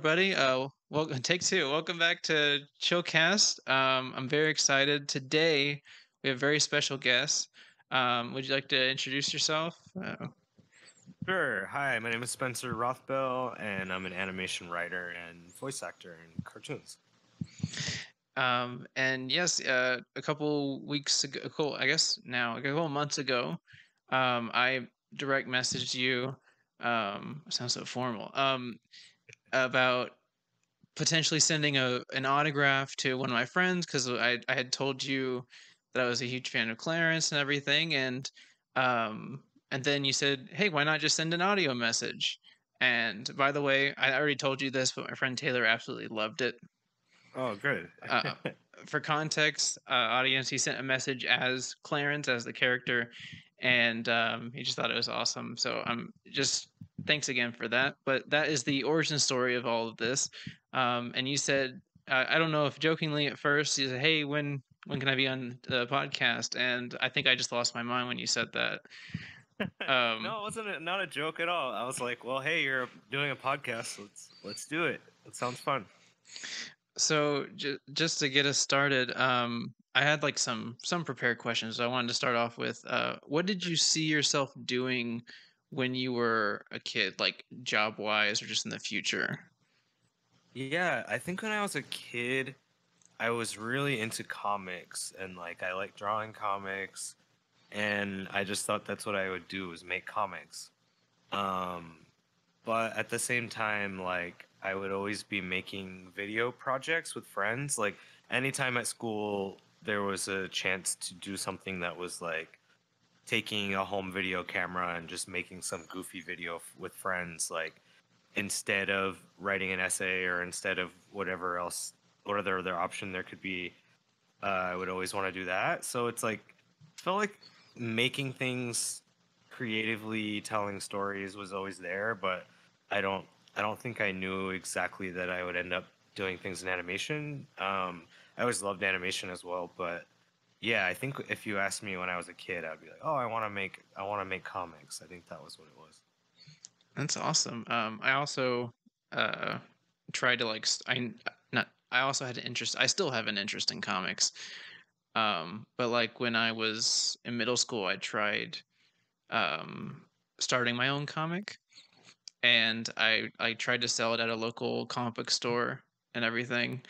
Everybody. Uh, welcome, take two. Welcome back to Chillcast. Um, I'm very excited. Today, we have a very special guest. Um, would you like to introduce yourself? Uh, Sure. Hi, my name is Spencer Rothbell, and I'm an animation writer and voice actor in cartoons. um, and yes, uh, a couple weeks ago, cool, I guess now, a couple months ago, um, I direct messaged you. Um, sounds so formal. Um, about potentially sending a an autograph to one of my friends because I I had told you that I was a huge fan of Clarence and everything, and um and then you said, hey, why not just send an audio message? And by the way, I already told you this, but my friend Taylor absolutely loved it. Oh, good. Uh, for context, uh, audience, he sent a message as Clarence, as the character, and um, he just thought it was awesome. So I'm just thanks again for that. But that is the origin story of all of this. Um, and you said, uh, I don't know if jokingly at first, you said, "Hey, when when can I be on the podcast?" And I think I just lost my mind when you said that. Um, no, it wasn't a, not a joke at all. I was like, "Well, hey, you're doing a podcast. Let's let's do it. It sounds fun." So j- just to get us started, um, I had like some some prepared questions. I wanted to start off with, uh, what did you see yourself doing when you were a kid, like job wise or just in the future? Yeah, I think when I was a kid, I was really into comics and like I like drawing comics and I just thought that's what I would do was make comics. Um but at the same time like I would always be making video projects with friends like anytime at school there was a chance to do something that was like taking a home video camera and just making some goofy video f- with friends like instead of writing an essay or instead of whatever else what other option there could be uh, i would always want to do that. So it's like it felt like making things creatively telling stories was always there but i don't i don't think i knew exactly that i would end up doing things in animation. Um, i always loved animation as well but yeah i think if you asked me when i was a kid i'd be like oh i want to make i want to make comics i think that was what it was That's awesome. Um, I also uh, tried to like I not I also had an interest. I still have an interest in comics. Um, but like when I was in middle school, I tried um, starting my own comic, and I I tried to sell it at a local comic book store and everything,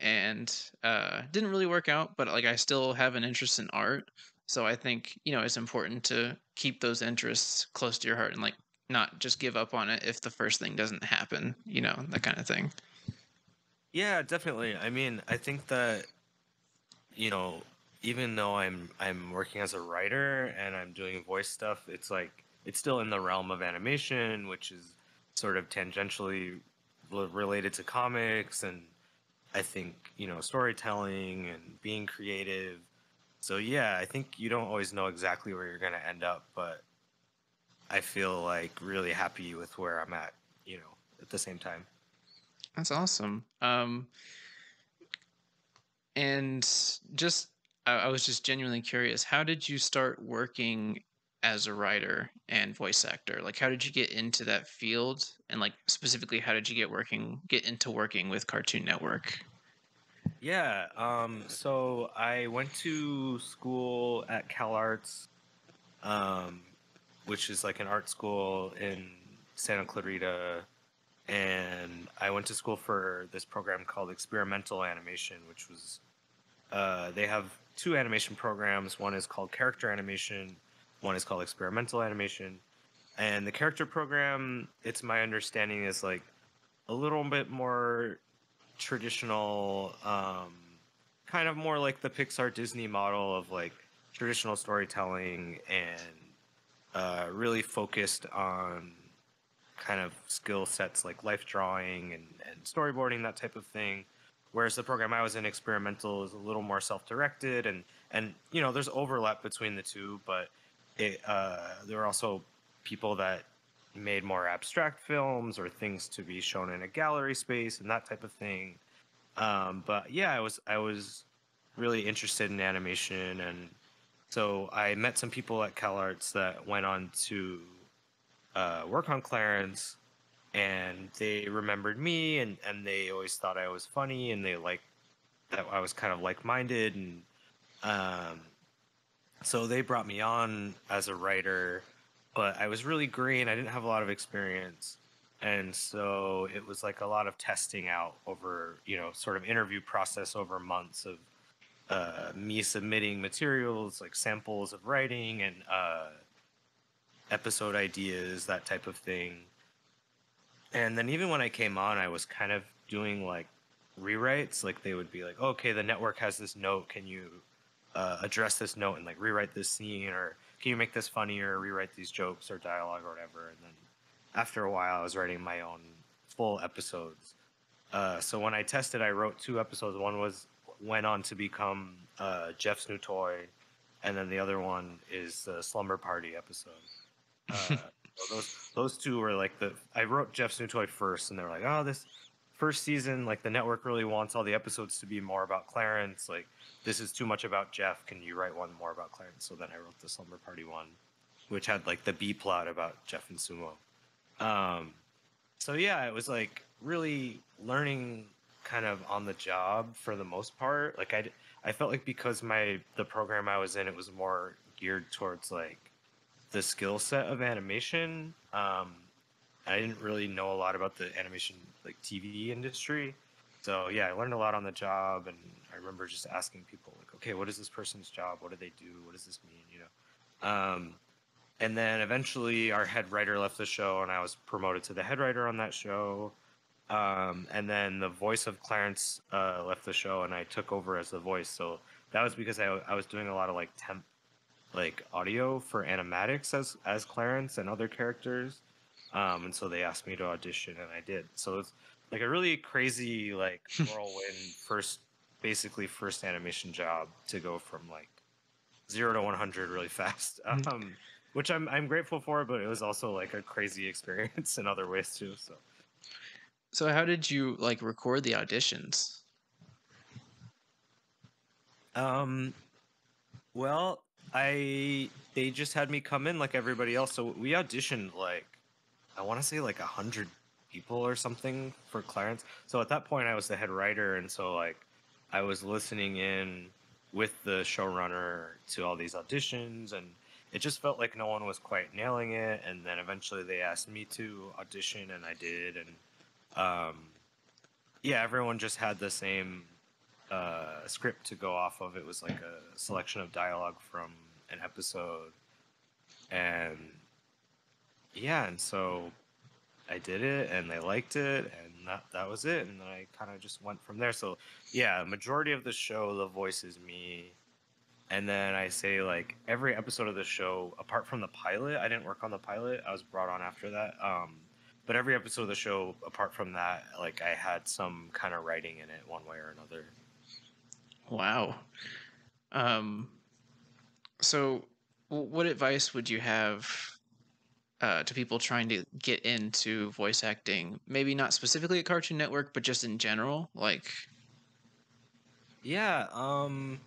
and uh, didn't really work out. But like I still have an interest in art, so I think you know it's important to keep those interests close to your heart and like not just give up on it if the first thing doesn't happen. You know that kind of thing. Yeah, definitely. I mean, I think that you know, even though I'm I'm working as a writer and I'm doing voice stuff, it's like it's still in the realm of animation, which is sort of tangentially related to comics and I think, you know, storytelling and being creative. So yeah, I think you don't always know exactly where you're going to end up, but I feel like really happy with where I'm at, you know, at the same time. That's awesome. Um, and just I, I was just genuinely curious. How did you start working as a writer and voice actor? Like, how did you get into that field? And like specifically, how did you get working get into working with Cartoon Network? Yeah. Um, so I went to school at CalArts, um, which is like an art school in Santa Clarita. And I went to school for this program called experimental animation, which was, uh, they have two animation programs. One is called character animation, one is called experimental animation. And the character program, it's my understanding, is like a little bit more traditional um, kind of more like the pixar disney model of like traditional storytelling and uh, really focused on kind of skill sets like life drawing and, and storyboarding that type of thing whereas the program i was in experimental is a little more self-directed and and you know there's overlap between the two but it uh, there were also people that made more abstract films or things to be shown in a gallery space and that type of thing. Um, but yeah, I was I was really interested in animation, and so I met some people at CalArts that went on to uh, work on Clarence, and they remembered me, and and they always thought I was funny, and they liked that I was kind of like minded, and um, so they brought me on as a writer, but I was really green. I didn't have a lot of experience. And so it was like a lot of testing out over, you know, sort of interview process over months of uh, me submitting materials like samples of writing and uh, episode ideas, that type of thing. And then even when I came on, I was kind of doing like rewrites. Like they would be like, okay, the network has this note. Can you uh, address this note and like rewrite this scene? Or can you make this funnier, rewrite these jokes or dialogue or whatever? And then after a while, I was writing my own full episodes. Uh, so when I tested, I wrote two episodes. One was went on to become uh, Jeff's new toy, and then the other one is the Slumber Party episode. Uh, so those those two were like the I wrote Jeff's new toy first, and they were like, oh, this first season, like the network really wants all the episodes to be more about Clarence. Like this is too much about Jeff. Can you write one more about Clarence? So then I wrote the Slumber Party one, which had like the B plot about Jeff and Sumo. Um, so yeah, it was like really learning kind of on the job for the most part. Like I, I felt like because my the program I was in, it was more geared towards like the skill set of animation. Um, I didn't really know a lot about the animation like TV industry. So yeah, I learned a lot on the job, and I remember just asking people like, okay, what is this person's job? What do they do? What does this mean? You know. Um, and then eventually our head writer left the show and i was promoted to the head writer on that show um, and then the voice of clarence uh, left the show and i took over as the voice so that was because I, I was doing a lot of like temp like audio for animatics as as clarence and other characters um, and so they asked me to audition and i did so it's like a really crazy like whirlwind first basically first animation job to go from like zero to 100 really fast Mm-hmm. um, which I'm I'm grateful for, but it was also like a crazy experience in other ways too. So So how did you like record the auditions? um well, I they just had me come in like everybody else. So we auditioned like I want to say like a hundred people or something for Clarence. So at that point I was the head writer and so like I was listening in with the showrunner to all these auditions and it just felt like no one was quite nailing it and then eventually they asked me to audition and i did and um, yeah everyone just had the same uh, script to go off of it was like a selection of dialogue from an episode and yeah and so i did it and they liked it and that, that was it and then i kind of just went from there so yeah majority of the show the voice is me and then I say like every episode of the show, apart from the pilot, I didn't work on the pilot. I was brought on after that. Um, but every episode of the show, apart from that, like I had some kind of writing in it, one way or another. Wow. Um, so, what advice would you have uh, to people trying to get into voice acting? Maybe not specifically at Cartoon Network, but just in general. Like, Yeah. Um,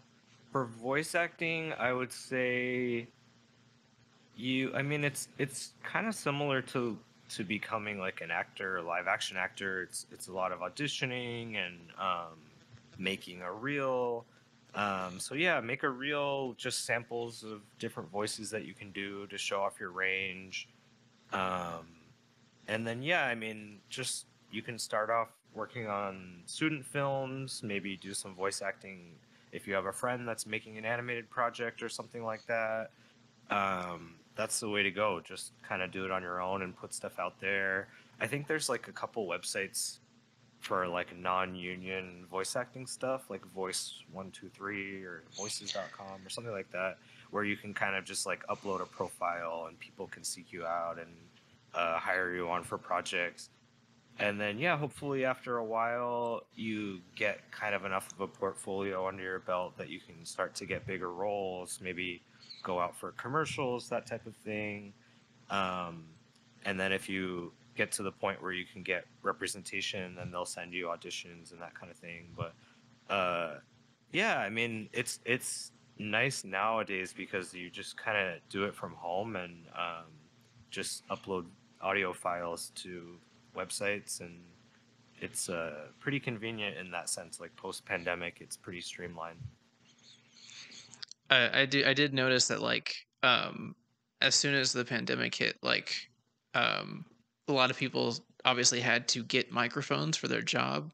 for voice acting, I would say you. I mean, it's it's kind of similar to to becoming like an actor, a live action actor. It's it's a lot of auditioning and um, making a reel. Um, so yeah, make a reel, just samples of different voices that you can do to show off your range. Um, and then yeah, I mean, just you can start off working on student films, maybe do some voice acting if you have a friend that's making an animated project or something like that. Um, that's the way to go. Just kind of do it on your own and put stuff out there. I think there's like a couple websites for like non-union voice acting stuff, like Voice One Two Three or Voices.com or something like that, where you can kind of just like upload a profile and people can seek you out and uh, hire you on for projects. And then yeah, hopefully after a while you get kind of enough of a portfolio under your belt that you can start to get bigger roles, maybe go out for commercials, that type of thing. Um, and then if you get to the point where you can get representation, then they'll send you auditions and that kind of thing. But uh, yeah, I mean, it's it's nice nowadays because you just kind of do it from home and um, just upload audio files to websites, and it's uh, pretty convenient in that sense. Like post pandemic, it's pretty streamlined. I, I do I did notice that like um as soon as the pandemic hit, like um a lot of people obviously had to get microphones for their job.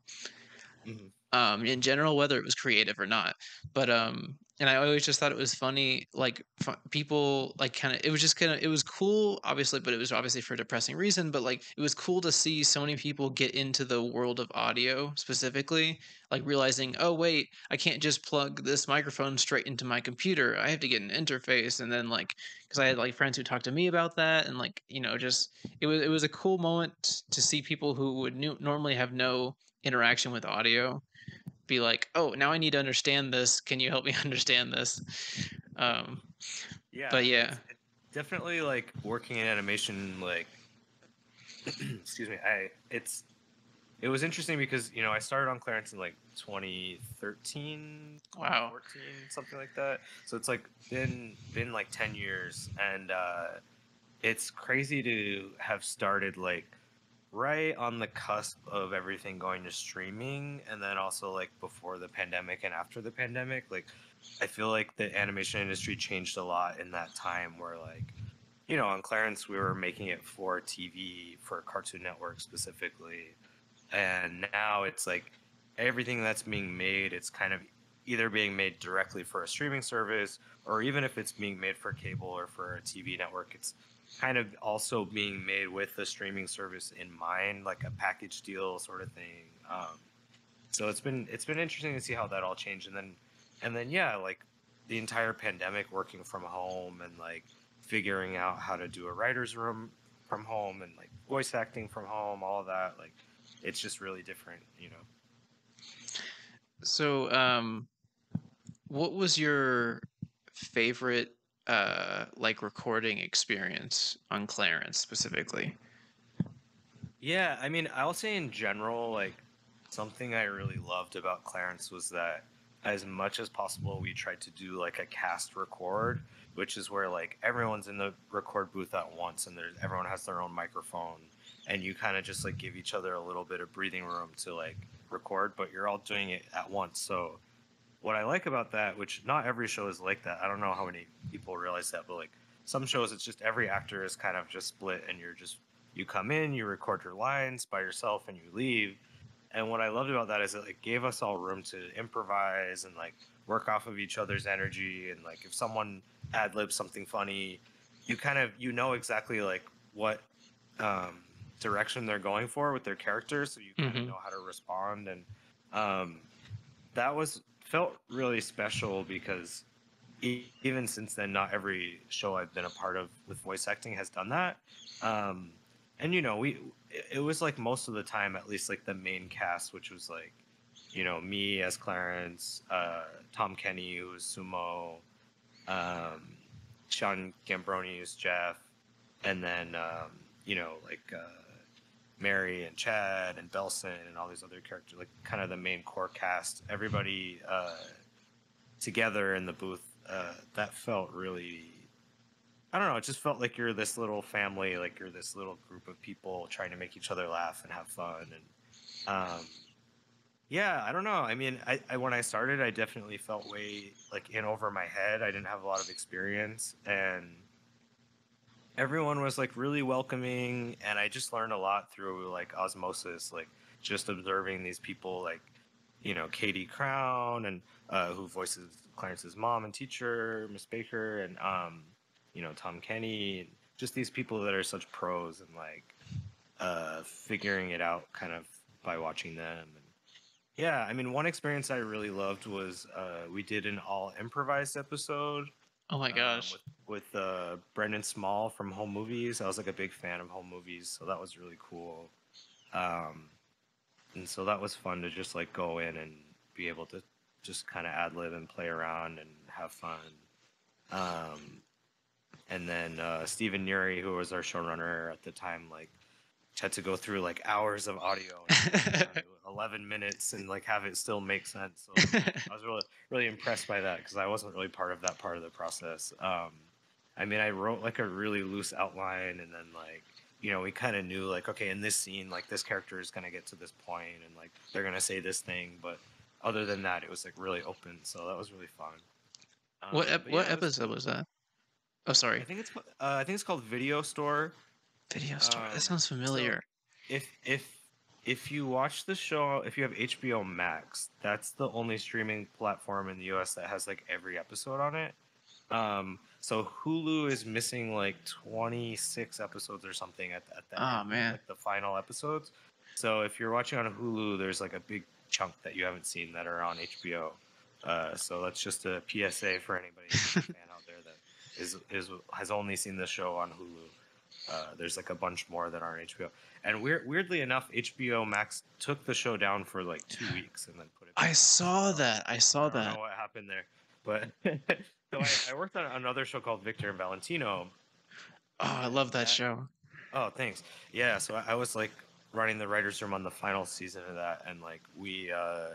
Mhm. Um, in general, whether it was creative or not, but um, and I always just thought it was funny, like fu- people like kind of it was just kind of it was cool, obviously, but it was obviously for a depressing reason. But like it was cool to see so many people get into the world of audio specifically, like realizing, oh wait, I can't just plug this microphone straight into my computer. I have to get an interface, and then like because I had like friends who talked to me about that, and like you know just it was it was a cool moment to see people who would nu- normally have no interaction with audio be like, "Oh, now I need to understand this. Can you help me understand this?" Um, Yeah, but yeah, definitely like working in animation. Like, excuse me, I it's it was interesting because you know I started on Clarence in like 2013, Wow. 14, something like that. So it's like been been like 10 years, and uh, it's crazy to have started like right on the cusp of everything going to streaming and then also like before the pandemic and after the pandemic like i feel like the animation industry changed a lot in that time where like you know on clarence we were making it for tv for cartoon network specifically and now it's like everything that's being made it's kind of either being made directly for a streaming service or even if it's being made for cable or for a tv network it's kind of also being made with the streaming service in mind, like a package deal sort of thing. Um, so it's been it's been interesting to see how that all changed, and then and then yeah, like the entire pandemic, working from home and like figuring out how to do a writer's room from home and like voice acting from home, all of that. Like it's just really different, you know. so um, what was your favorite uh like recording experience on Clarence specifically? Yeah, I mean, I'll say in general, like something I really loved about Clarence was that as much as possible, we tried to do like a cast record, which is where like everyone's in the record booth at once and there's everyone has their own microphone and you kind of just like give each other a little bit of breathing room to like record, but you're all doing it at once. So what I like about that, which not every show is like that. I don't know how many people realize that, but like some shows, it's just every actor is kind of just split, and you're just you come in, you record your lines by yourself, and you leave. And what I loved about that is it like gave us all room to improvise and like work off of each other's energy, and like if someone ad libs something funny, you kind of you know exactly like what um, direction they're going for with their character, so you kind Mhm. of know how to respond, and um, that was felt really special because even since then, not every show I've been a part of with voice acting has done that. Um, and you know, we it, was like most of the time, at least like the main cast, which was like, you know, me as Clarence, uh, Tom Kenny who was Sumo, um, Sean Giambrone as Jeff, and then um, you know like uh, Mary and Chad and Belson and all these other characters, like kind of the main core cast, everybody uh, together in the booth. Uh, that felt really. I don't know. It just felt like you're this little family, like you're this little group of people trying to make each other laugh and have fun. And um, yeah, I don't know. I mean, I, I when I started, I definitely felt way like in over my head. I didn't have a lot of experience, and everyone was like really welcoming, and I just learned a lot through like osmosis, like just observing these people, like you know Katie Crown and uh, who voices Clarence's mom and teacher, Miss Baker, and um, you know Tom Kenny, and just these people that are such pros and like uh, figuring it out kind of by watching them. And yeah, I mean, one experience I really loved was uh, we did an all improvised episode. Oh my um, gosh. with with uh, Brendan Small from Home Movies. I was like a big fan of Home Movies, so that was really cool. Um, and so that was fun to just like go in and be able to just kind of ad lib and play around and have fun. Um, and then uh, Stephen Neri, who was our showrunner at the time, like had to go through like hours of audio, and break it down to eleven minutes, and like have it still make sense. So I was really really impressed by that because I wasn't really part of that part of the process. Um, I mean, I wrote like a really loose outline, and then like you know we kind of knew like okay in this scene like this character is gonna get to this point and like they're gonna say this thing, but other than that it was like really open. So that was really fun. what Um, ep- but what yeah, was- episode was that? Oh, sorry. I think it's uh, I think it's called Video Store. Video store. um, that sounds familiar. if if if you watch the show if you have hbo max that's the only streaming platform in the us that has like every episode on it um so hulu is missing like 26 episodes or something at, at the Aw, end, man. like the final episodes so if you're watching on hulu there's like a big chunk that you haven't seen that are on hbo uh, so that's just a psa for anybody fan out there that is is has only seen the show on hulu uh, there's like a bunch more that aren't HBO. And weird, weirdly enough, HBO Max took the show down for like two weeks and then put it. I saw that. I saw I don't that. know what happened there, but so I, I worked on another show called Victor and Valentino. Oh, I love that show. Oh, thanks. Yeah, so I, I was like running the writers' room on the final season of that, and like we uh,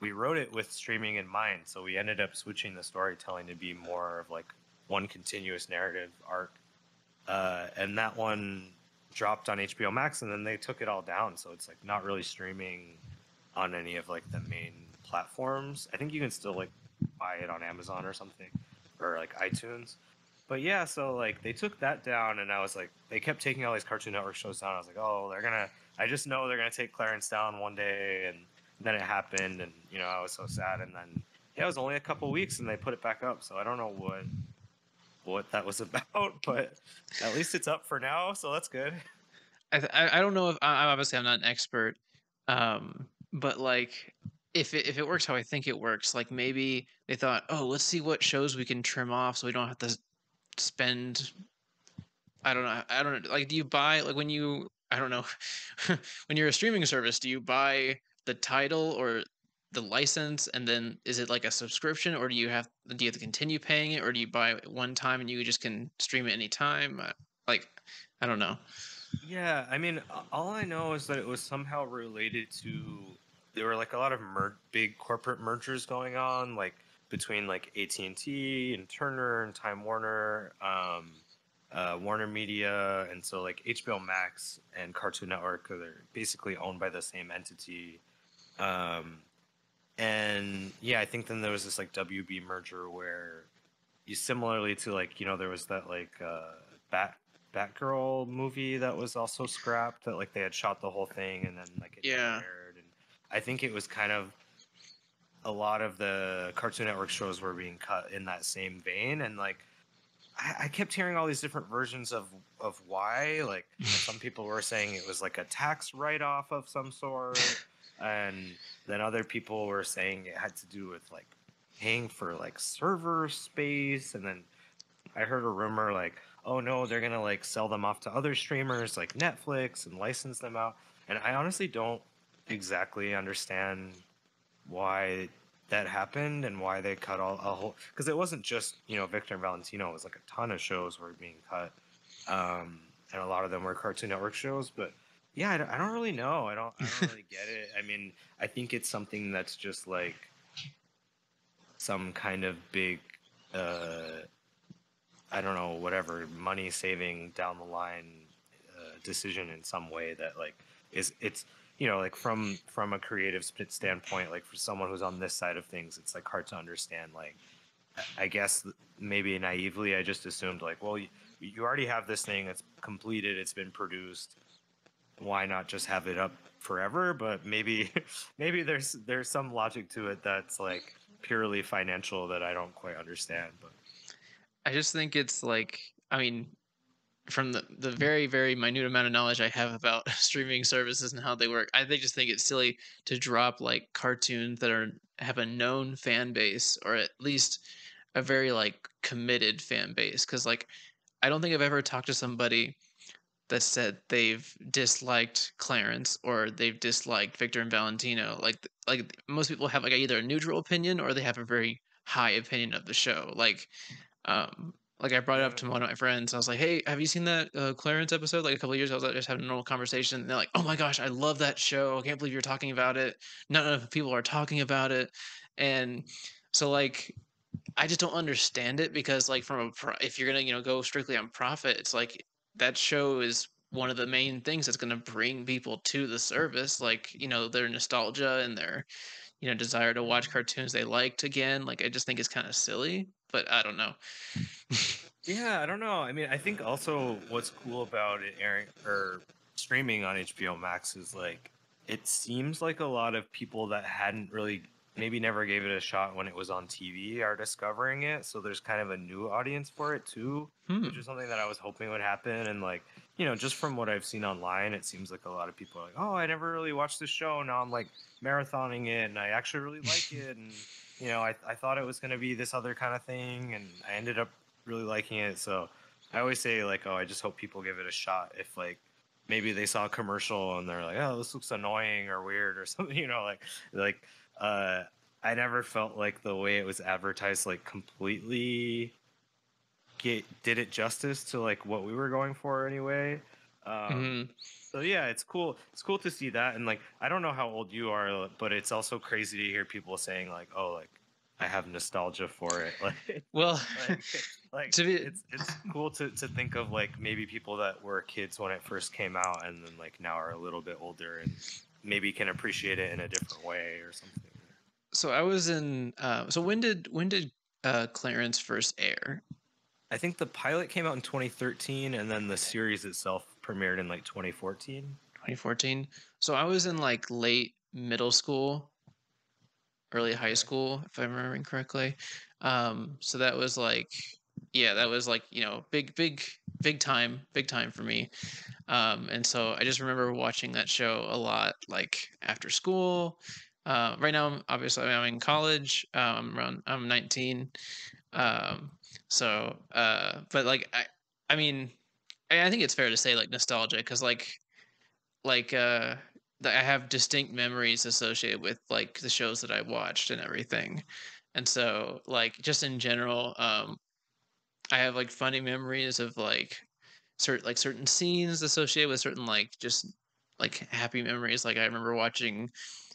we wrote it with streaming in mind. So we ended up switching the storytelling to be more of like one continuous narrative arc, uh, and that one dropped on HBO Max, and then they took it all down. So it's like not really streaming on any of like the main platforms. I think you can still like buy it on Amazon or something, or like iTunes. But yeah, so like they took that down, and I was like, they kept taking all these Cartoon Network shows down. I was like, oh, they're gonna. I just know they're gonna take Clarence down one day, and then it happened, and you know I was so sad. And then yeah, it was only a couple weeks, and they put it back up. So I don't know what what that was about, but at least it's up for now, so that's good. I, I don't know if I- obviously I'm not an expert, um, but like if it if it works how I think it works, like maybe they thought, oh, let's see what shows we can trim off so we don't have to spend. I don't know. I don't know. Like, do you buy like when you I don't know when you're a streaming service, do you buy the title or the license and then is it like a subscription or do you have do you have to continue paying it or do you buy it one time and you just can stream it anytime? Uh, Like, I don't know. Yeah, I mean, all I know is that it was somehow related to there were like a lot of mer- big corporate mergers going on, like between like AT and T and Turner and Time Warner, um, uh, Warner Media, and so like HBO Max and Cartoon Network are basically owned by the same entity. Um, and yeah, I think then there was this like WB merger where you similarly to like you know there was that like uh, Bat Batgirl movie that was also scrapped that like they had shot the whole thing and then like it Yeah. aired. I think it was kind of a lot of the Cartoon Network shows were being cut in that same vein and like I, I kept hearing all these different versions of of why like some people were saying it was like a tax write off of some sort and then other people were saying it had to do with like paying for like server space and then i heard a rumor like oh no they're gonna like sell them off to other streamers like netflix and license them out and i honestly don't exactly understand why that happened and why they cut all a whole because it wasn't just you know victor and valentino it was like a ton of shows were being cut um and a lot of them were cartoon network shows but yeah i don't, I don't really know. I don't i don't really get it. I mean i think it's something that's just like some kind of big uh i don't know whatever money saving down the line uh, decision in some way that like is it's you know like from from a creative standpoint like for someone who's on this side of things it's like hard to understand like I- guess maybe naively i just assumed like well you, you already have this thing that's completed it's been produced. Why not just have it up forever? But maybe maybe there's there's some logic to it that's like purely financial that i don't quite understand but I just think it's like I mean, from the the very very minute amount of knowledge I have about streaming services and how they work, I think just think it's silly to drop like cartoons that are have a known fan base or at least a very like committed fan base. Because like, I don't think I've ever talked to somebody that said they've disliked Clarence or they've disliked Victor and Valentino. Like like most people have like either a neutral opinion or they have a very high opinion of the show. Like um like I brought it up to one of my friends. I was like, "Hey, have you seen that uh, Clarence episode?" Like a couple of years, ago, I was like, just having a normal conversation. And they're like, "Oh my gosh, I love that show! I can't believe you're talking about it. Not enough people are talking about it." And so, like, I just don't understand it because, like, from a pro- if you're gonna, you know, go strictly on profit, it's like that show is one of the main things that's going to bring people to the service like you know their nostalgia and their you know desire to watch cartoons they liked again like i just think it's kind of silly but i don't know yeah i don't know i mean i think also what's cool about it airing or streaming on hbo max is like it seems like a lot of people that hadn't really maybe never gave it a shot when it was on TV are discovering it. So there's kind of a new audience for it too, hmm. which is something that I was hoping would happen. And like, you know, just from what I've seen online, it seems like a lot of people are like, oh, I never really watched this show. Now I'm like marathoning it and I actually really like it. And, you know, I, I thought it was going to be this other kind of thing. And I ended up really liking it. So I always say, like, oh, I just hope people give it a shot if, like, maybe they saw a commercial and they're like, oh, this looks annoying or weird or something, you know, like, like, uh, I never felt like the way it was advertised like completely get did it justice to like what we were going for anyway. Um, mm-hmm. So yeah, it's cool. It's cool to see that, and like I don't know how old you are, but it's also crazy to hear people saying like, "Oh, like I have nostalgia for it." Like, well, like, like to be... it's it's cool to to think of like maybe people that were kids when it first came out, and then like now are a little bit older and maybe can appreciate it in a different way or something. So I was in. Uh, so when did when did uh, Clarence first air? I think the pilot came out in 2013, and then the series itself premiered in like 2014. 2014. So I was in like late middle school, early high school, if I'm remembering correctly. Um, so that was like, yeah, that was like you know big, big, big time, big time for me. Um, and so I just remember watching that show a lot, like after school. Uh, right now, I'm obviously I'm in college. Um, around I'm 19. Um, so, uh, but like I, I mean, I, think it's fair to say like nostalgia because like, like uh, I have distinct memories associated with like the shows that I watched and everything, and so like just in general, um, I have like funny memories of like certain like certain scenes associated with certain like just like happy memories. Like I remember watching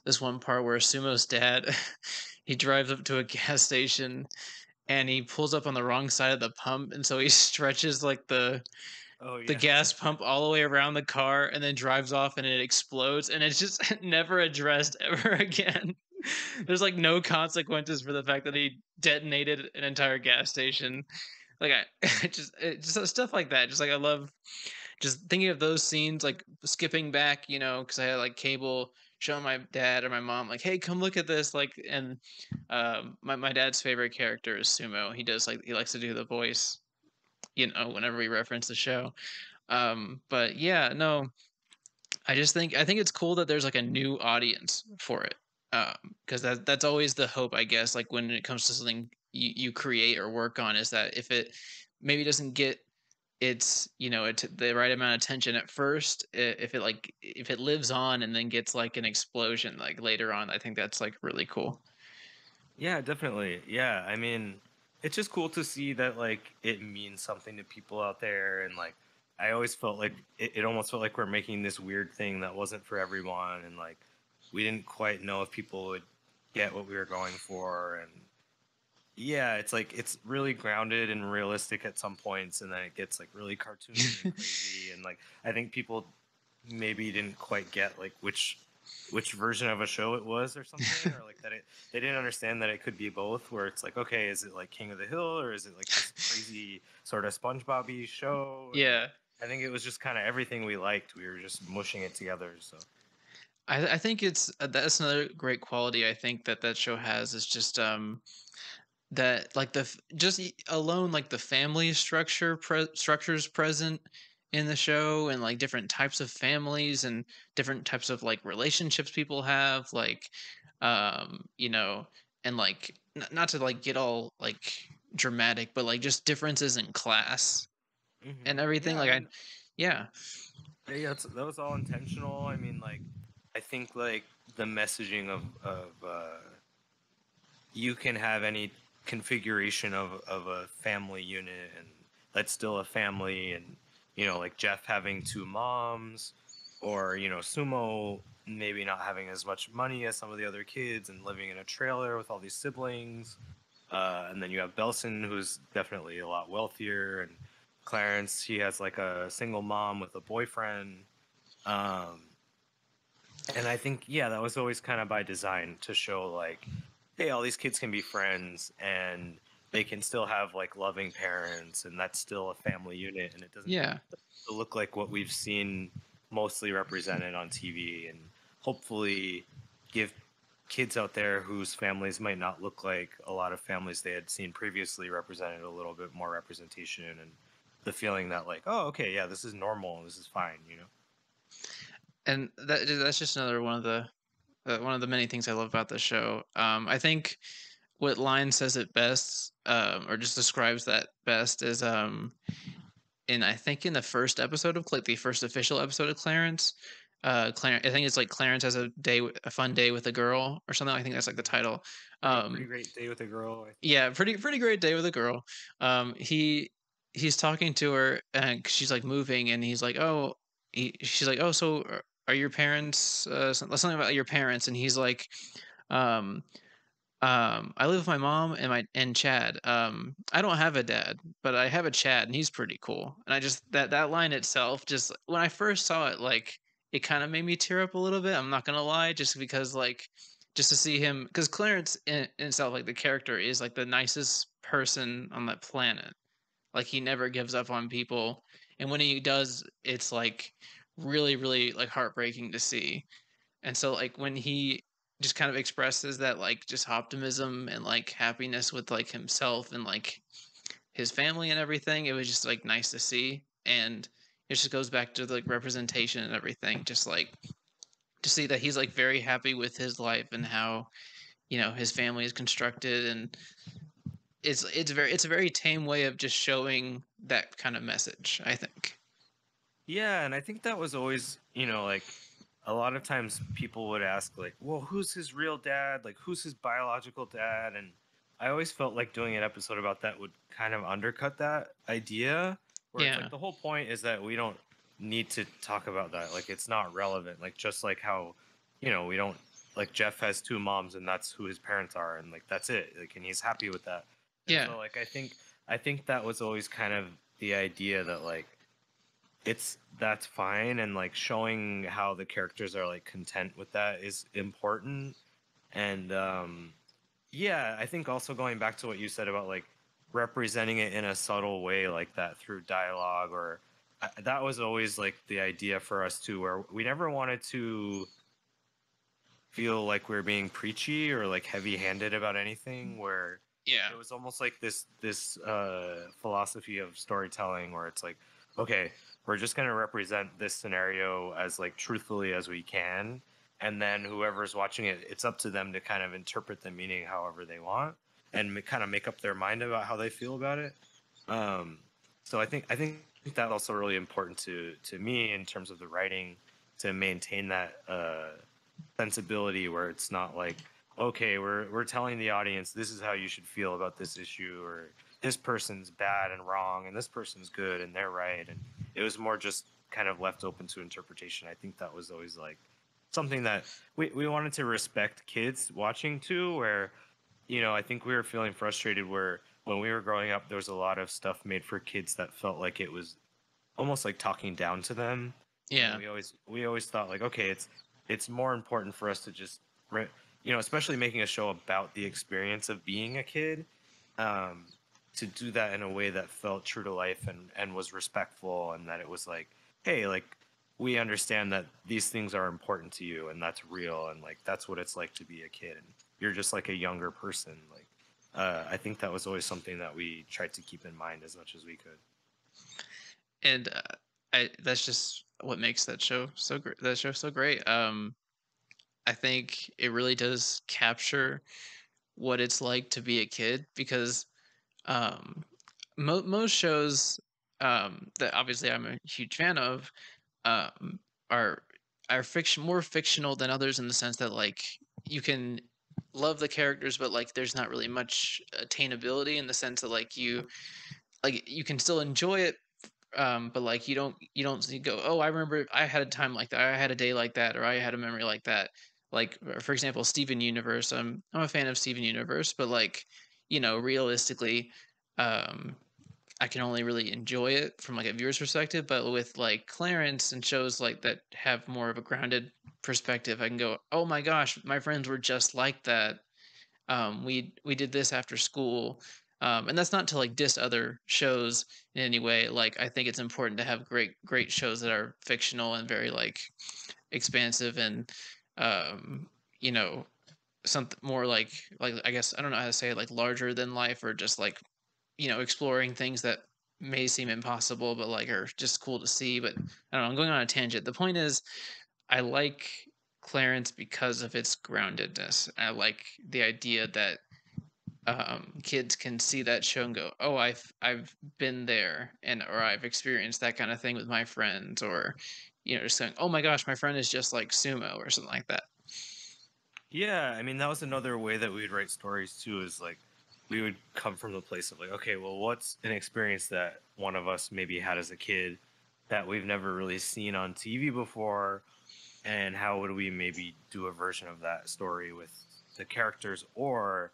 this one part where Sumo's dad he drives up to a gas station and he pulls up on the wrong side of the pump and so he stretches like the oh, yeah. the gas pump all the way around the car and then drives off and it explodes and it's just never addressed ever again. There's like no consequences for the fact that he detonated an entire gas station. Like I just it, just stuff like that. Just like I love just thinking of those scenes like skipping back, you know, cuz I had like cable showing my dad or my mom like hey come look at this like and um, my, my dad's favorite character is sumo he does like he likes to do the voice you know whenever we reference the show. Um, but yeah no i just think i think it's cool that there's like a new audience for it because um, that that's always the hope i guess like when it comes to something you, you create or work on is that if it maybe doesn't get it's you know it's the right amount of tension at first if it like if it lives on and then gets like an explosion like later on i think that's like really cool. Yeah definitely. Yeah i mean it's just cool to see that like it means something to people out there and like i always felt like it, it almost felt like we're making this weird thing that wasn't for everyone and like we didn't quite know if people would get what we were going for and yeah, it's like it's really grounded and realistic at some points, and then it gets like really cartoony and crazy. And like I think people maybe didn't quite get like which which version of a show it was or something, or like that it they didn't understand that it could be both. Where it's like, okay, is it like King of the Hill or is it like this crazy sort of SpongeBobby show? Yeah, I think it was just kind of everything we liked. We were just mushing it together. So. I, I think it's uh, that's another great quality I think that that show has is just um that like the just alone like the family structure pre- structures present in the show and like different types of families and different types of like relationships people have like um you know and like n- not to like get all like dramatic but like just differences in class mm-hmm. and everything yeah, like I, yeah yeah that was all intentional i mean like i think like the messaging of of uh you can have any configuration of, of a family unit and that's still a family and you know like jeff having two moms or you know sumo maybe not having as much money as some of the other kids and living in a trailer with all these siblings uh, and then you have belson who's definitely a lot wealthier and Clarence, he has like a single mom with a boyfriend. Um, and I think, yeah, that was always kind of by design to show like, hey, all these kids can be friends and they can still have like loving parents and that's still a family unit and it doesn't Yeah. look like what we've seen mostly represented on TV and hopefully give kids out there whose families might not look like a lot of families they had seen previously represented a little bit more representation and the feeling that like oh okay yeah this is normal this is fine you know and that that's just another one of the uh, one of the many things I love about the show. Um, I think what line says it best, um, or just describes that best, is um, in I think in the first episode of like the first official episode of Clarence. Uh, Clarence, I think it's like Clarence has a day, a fun day with a girl, or something. I think that's like the title. Um, pretty great day with a girl yeah, pretty pretty great day with a girl. Um, he he's talking to her and she's like moving, and he's like, oh, he, she's like, oh, so are- are your parents uh, some- something about your parents? And he's like, um, um, I live with my mom and my and Chad. Um, I don't have a dad, but I have a Chad, and he's pretty cool. And I just that that line itself, just when I first saw it, like it kind of made me tear up a little bit. I'm not gonna lie, just because like just to see him, because Clarence in, in itself, like the character, is like the nicest person on that planet. Like he never gives up on people, and when he does, it's like really, really like heartbreaking to see. And so like when he just kind of expresses that like just optimism and like happiness with like himself and like his family and everything, it was just like nice to see. And it just goes back to like representation and everything. Just like to see that he's like very happy with his life and how you know his family is constructed and it's it's very it's a very tame way of just showing that kind of message i think Yeah, and I think that was always, you know, like a lot of times people would ask, like, well, who's his real dad? Like, who's his biological dad? And I always felt like doing an episode about that would kind of undercut that idea. Where it's Yeah. like the whole point is that we don't need to talk about that. Like, it's not relevant. Like, just like how, you know, we don't, like, Jeff has two moms and that's who his parents are. And, like, that's it. Like, and he's happy with that. And Yeah. So, like, I think, I think that was always kind of the idea that, like, it's that's fine and like showing how the characters are like content with that is important. And um yeah i think also going back to what you said about like representing it in a subtle way like that through dialogue or I, that was always like the idea for us too where we never wanted to feel like we are being preachy or like heavy handed about anything where yeah. it was almost like this this uh philosophy of storytelling where it's like okay we're just going to represent this scenario as like truthfully as we can and then whoever's watching it it's up to them to kind of interpret the meaning however they want and kind of make up their mind about how they feel about it. Um so i think i think that's also really important to to me in terms of the writing to maintain that uh sensibility where it's not like okay we're we're telling the audience this is how you should feel about this issue or this person's bad and wrong and this person's good and they're right and it was more just kind of left open to interpretation. I think that was always like something that we, we wanted to respect kids watching too where you know i think we were feeling frustrated where when we were growing up there was a lot of stuff made for kids that felt like it was almost like talking down to them. Yeah. we always we always thought like okay it's it's more important for us to just re- you know especially making a show about the experience of being a kid um to do that in a way that felt true to life and and was respectful and that it was like hey like we understand that these things are important to you and that's real and like that's what it's like to be a kid and you're just like a younger person like uh, i think that was always something that we tried to keep in mind as much as we could and uh, I that's just what makes that show so great. That show so great. Um, I think it really does capture what it's like to be a kid because um, mo- most shows um, that obviously I'm a huge fan of um, are are fiction more fictional than others in the sense that like you can love the characters but like there's not really much attainability in the sense that like you like you can still enjoy it um but like you don't you don't you go oh i remember i had a time like that i had a day like that or i had a memory like that. Like for example steven universe i'm i'm a fan of steven universe but like you know realistically um I can only really enjoy it from like a viewer's perspective. But with like Clarence and shows like that have more of a grounded perspective, I can go, oh my gosh, my friends were just like that. Um, we we did this after school. Um, and that's not to like diss other shows in any way. Like I think it's important to have great great shows that are fictional and very like expansive and um, you know something more like like I guess I don't know how to say it like larger than life or just like you know exploring things that may seem impossible but like are just cool to see. But I don't know. I'm going on a tangent. The point is, I like Clarence because of its groundedness. I like the idea that um, kids can see that show and go, "Oh, I've I've been there," and or I've experienced that kind of thing with my friends, or you know, just saying, "Oh my gosh, my friend is just like sumo" or something like that. Yeah, I mean that was another way that we would write stories too. Is like we would come from the place of like, okay, well, what's an experience that one of us maybe had as a kid that we've never really seen on TV before, and how would we maybe do a version of that story with the characters or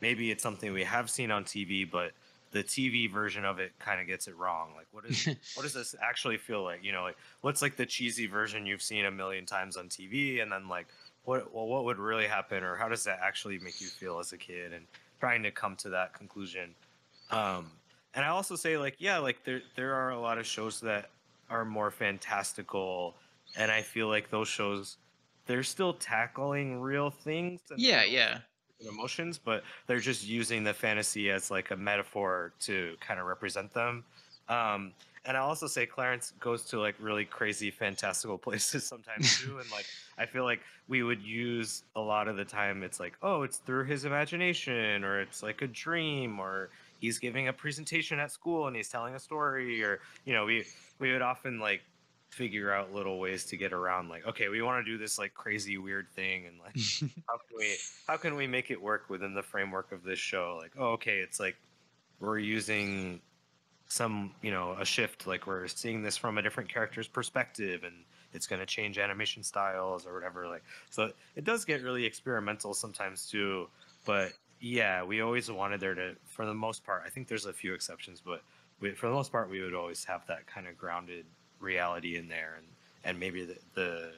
maybe it's something we have seen on TV, but the TV version of it kind of gets it wrong. Like, what is what does this actually feel like? You know, like what's like the cheesy version you've seen a million times on TV, and then like what well what would really happen, or how does that actually make you feel as a kid, and trying to come to that conclusion. Um, and I also say like yeah, like there there are a lot of shows that are more fantastical, and I feel like those shows they're still tackling real things. Yeah, yeah emotions, but they're just using the fantasy as like a metaphor to kind of represent them. Um, and I also say Clarence goes to like really crazy, fantastical places sometimes too. and like, I feel like we would use a lot of the time, it's like, oh, it's through his imagination, or it's like a dream, or he's giving a presentation at school and he's telling a story, or, you know, we, we would often like figure out little ways to get around like okay we want to do this like crazy weird thing and like how can we how can we make it work within the framework of this show like oh okay it's like we're using some you know a shift like we're seeing this from a different character's perspective and it's going to change animation styles or whatever like so it does get really experimental sometimes too but yeah we always wanted there to for the most part i think there's a few exceptions but we, for the most part we would always have that kind of grounded reality in there, and and maybe the the,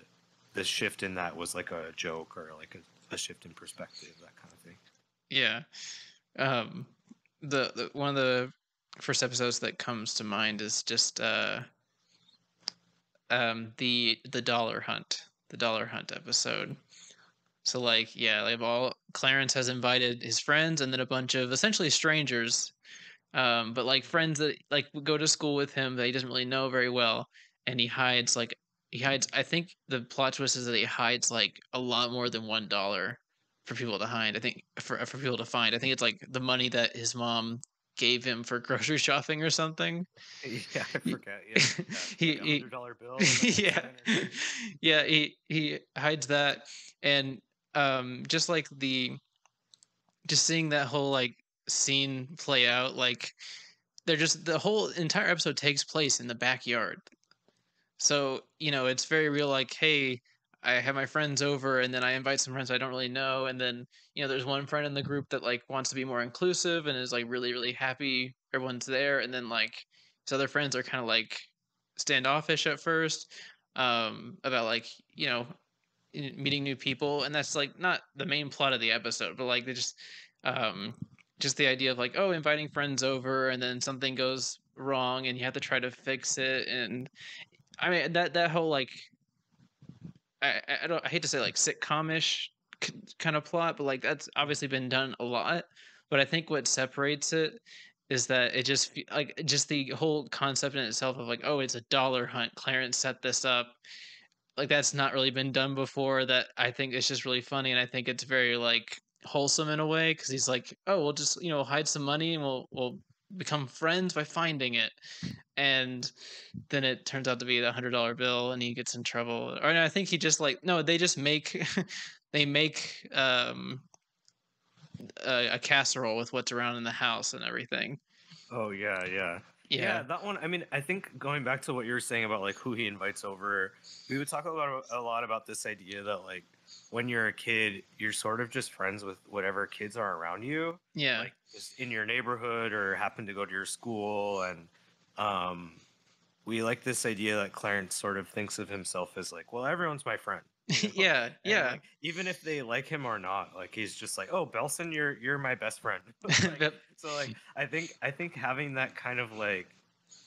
the shift in that was like a joke or like a, a shift in perspective, that kind of thing. Yeah, um, the, the one of the first episodes that comes to mind is just uh, um, the the dollar hunt, the dollar hunt episode. So like, yeah, like all Clarence has invited his friends and then a bunch of essentially strangers um, but like friends that like go to school with him that he doesn't really know very well, and he hides like he hides. I think the plot twist is that he hides like a lot more than one dollar for people to hide. I think for for people to find. I think it's like the money that his mom gave him for grocery shopping or something. Yeah, I forget. Yeah, he, like he dollar bill. yeah, yeah. He he hides that, and um, just like the, just seeing that whole like scene play out like they're just the whole entire episode takes place in the backyard so you know it's very real like hey i have my friends over and then i invite some friends i don't really know and then you know there's one friend in the group that like wants to be more inclusive and is like really really happy everyone's there and then like his other friends are kind of like standoffish at first um about like you know meeting new people and that's like not the main plot of the episode but like they just um just the idea of like oh inviting friends over and then something goes wrong and you have to try to fix it and i mean that that whole like i i don't i hate to say like sitcomish kind of plot but like that's obviously been done a lot. But i think what separates it is that it just like just the whole concept in itself of like oh it's a dollar hunt clarence set this up. Like that's not really been done before that i think it's just really funny and i think it's very like wholesome in a way because he's like, oh, we'll just you know hide some money and we'll we'll become friends by finding it, and then it turns out to be the hundred dollar bill and he gets in trouble. Or I think he just like no, they just make they make um a, a casserole with what's around in the house and everything. Oh yeah, yeah. Yeah. yeah. that one. I mean, I think going back to what you were saying about like who he invites over, we would talk a lot, a lot about this idea that like when you're a kid, you're sort of just friends with whatever kids are around you, Yeah. like just in your neighborhood or happen to go to your school. And um, we like this idea that Clarence sort of thinks of himself as like, well, everyone's my friend. you know? yeah. And, Yeah. like, even if they like him or not, like he's just like, oh, Belson, you're you're my best friend. Like, Yep. so like, I think I think having that kind of like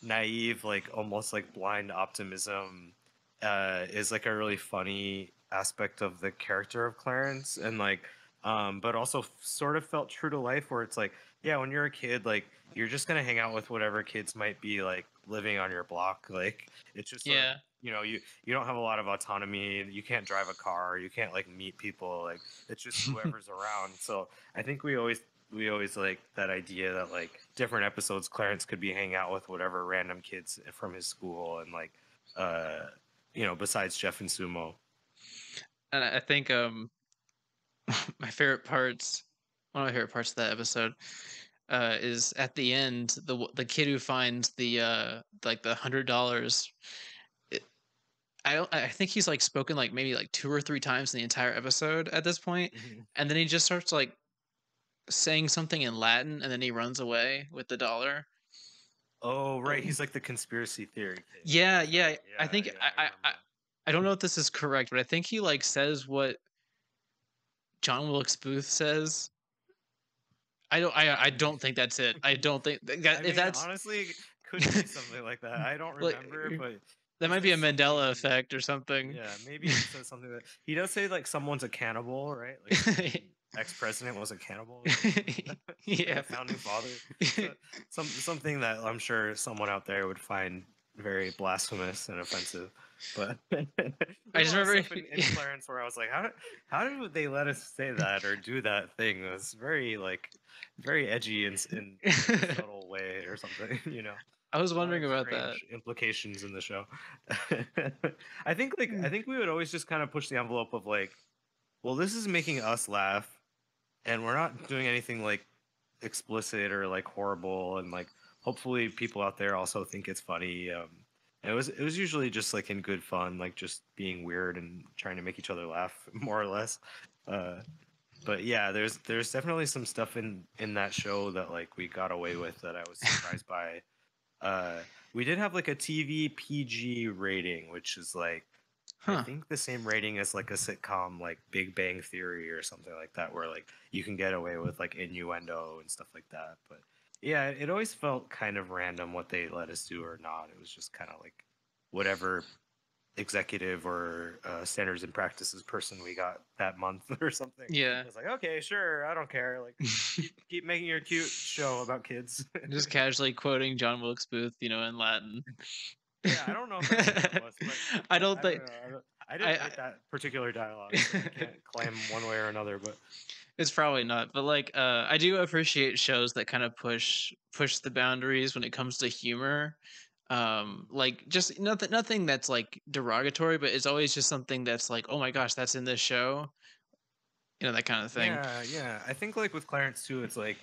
naive, like almost like blind optimism, uh, is like a really funny aspect of the character of Clarence, and like, um, but also f- sort of felt true to life, where it's like, yeah, when you're a kid, like you're just gonna hang out with whatever kids might be like living on your block, like it's just yeah. you know you you don't have a lot of autonomy you can't drive a car you can't like meet people like it's just whoever's around so i think we always we always like that idea that like different episodes clarence could be hanging out with whatever random kids from his school and like uh you know besides jeff and sumo and I think um my favorite parts, one of my favorite parts of that episode, uh, is at the end the the kid who finds the uh like the hundred dollars. I don't. I think he's like spoken like maybe like two or three times in the entire episode at this point, and then he just starts like saying something in Latin, and then he runs away with the dollar. oh right he's like the conspiracy theory kid. Yeah, yeah. I think yeah, I, I, I. I don't know if this is correct, but I think he like says what John Wilkes Booth says. I don't. I. I don't think that's it. I don't think that, I if mean, that's honestly could be something like that i don't Like, remember but that might be a Mandela effect or something. Yeah, maybe he says something that he does say like someone's a cannibal, right? Like ex president was a cannibal. yeah. founding father. So, some something that I'm sure someone out there would find very blasphemous and offensive. But I just remember- in, in Clarence where I was like, how did how did they let us say that or do that thing? It was very like very edgy in, in a subtle way or something, you know. I was a lot of wondering about that. implications in the show. I think like I think we would always just kind of push the envelope of like, well, this is making us laugh, and we're not doing anything like explicit or like horrible, and like hopefully people out there also think it's funny. Um, it was it was usually just like in good fun, like just being weird and trying to make each other laugh, more or less. Uh, but yeah, there's there's definitely some stuff in in that show that like we got away with that I was surprised by. Uh, we did have like a TV PG rating, which is like I think the same rating as like a sitcom like Big Bang Theory or something like that, where like you can get away with like innuendo and stuff like that. But yeah, it always felt kind of random what they let us do or not. It was just kind of like whatever executive or uh, standards and practices person we got that month or something. Yeah. It's like, okay, sure, I don't care. Like, keep, keep making your cute show about kids. Just casually quoting John Wilkes Booth, you know, in Latin. yeah, I don't know if that's what it was, but I don't I think don't. I, don't- I didn't I- write that particular dialogue. So I can't claim one way or another, but it's probably not. But like, uh, I do appreciate shows that kind of push push the boundaries when it comes to humor. Um, like just nothing nothing that's like derogatory, but it's always just something that's like, oh my gosh, that's in this show. You know that kind of thing. yeah, yeah. I think like with Clarence too, it's like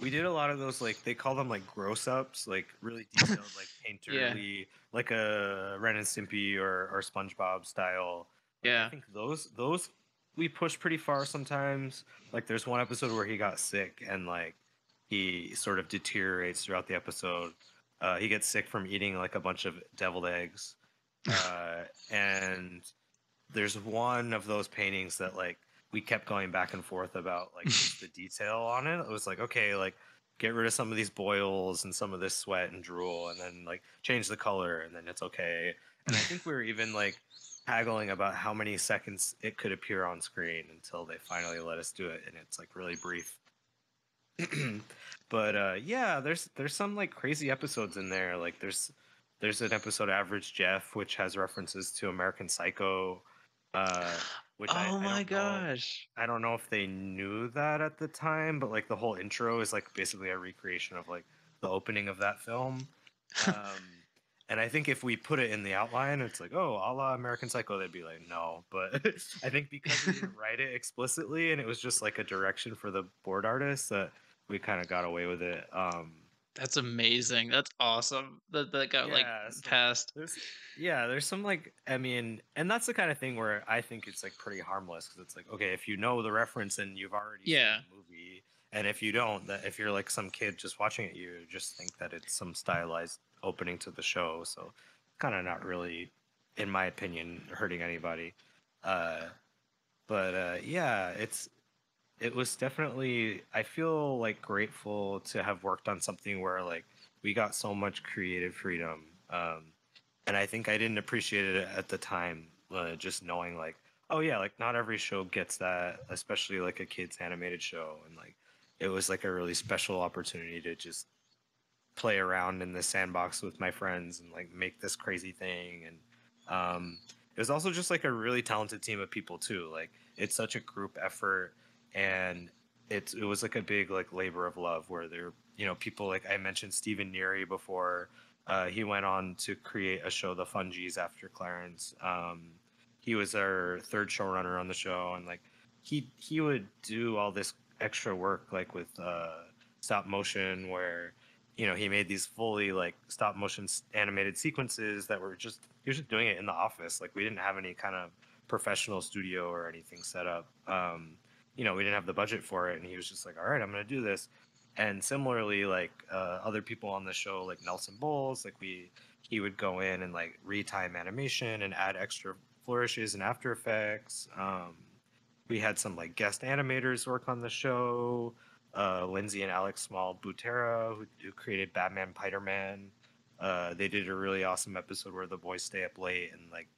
we did a lot of those like they call them like gross ups, like really detailed, like painterly, like a Ren and Stimpy or or SpongeBob style. Like, Yeah. I think those those we push pretty far sometimes. Like there's one episode where he got sick and like he sort of deteriorates throughout the episode. Uh, he gets sick from eating like a bunch of deviled eggs, uh, and there's one of those paintings that like we kept going back and forth about like the detail on it. It was like okay, like get rid of some of these boils and some of this sweat and drool, and then like change the color, and then it's okay. And I think we were even like haggling about how many seconds it could appear on screen until they finally let us do it, and it's like really brief. but uh, yeah, there's there's some like crazy episodes in there. Like there's there's an episode Average Jeff, which has references to American Psycho. Uh, which oh I my don't know- gosh. I don't know if they knew that at the time, but like the whole intro is like basically a recreation of like the opening of that film. Um, and I think if we put it in the outline, it's like, oh, a la American Psycho, they'd be like, no. But I think because we didn't write it explicitly and it was just like a direction for the board artist that we kind of got away with it. Um, That's amazing. That's awesome that that got like Yeah, so passed. there's yeah, there's some like I mean, and that's the kind of thing where I think it's like pretty harmless because it's like okay, if you know the reference and you've already seen Yeah. the movie, and if you don't, that if you're like some kid just watching it, you just think that it's some stylized opening to the show. So kind of not really, in my opinion, hurting anybody. Uh, but uh, yeah, it's it was definitely I feel like grateful to have worked on something where like we got so much creative freedom. Um, and I think I didn't appreciate it at the time, uh, just knowing like, oh yeah, like not every show gets that, especially like a kids animated show, and like it was like a really special opportunity to just play around in the sandbox with my friends and like make this crazy thing and um it was also just like a really talented team of people too like it's such a group effort and it's it was like a big like labor of love where there you know people like i mentioned stephen neary before uh, he went on to create a show the fungies after clarence um, he was our third showrunner on the show and like he he would do all this extra work like with uh, stop motion where you know he made these fully like stop motion animated sequences that were just he was just doing it in the office. Like we didn't have any kind of professional studio or anything set up. Um you know we didn't have the budget for it and he was just like all right i'm gonna do this. And similarly like uh, other people on the show like nelson boles like we he would go in and like retime animation and add extra flourishes and after effects. Um we had some like guest animators work on the show uh, Lindsay and Alex Small Butera, who, who created Baman Piderman. Uh, they did a really awesome episode where the boys stay up late and like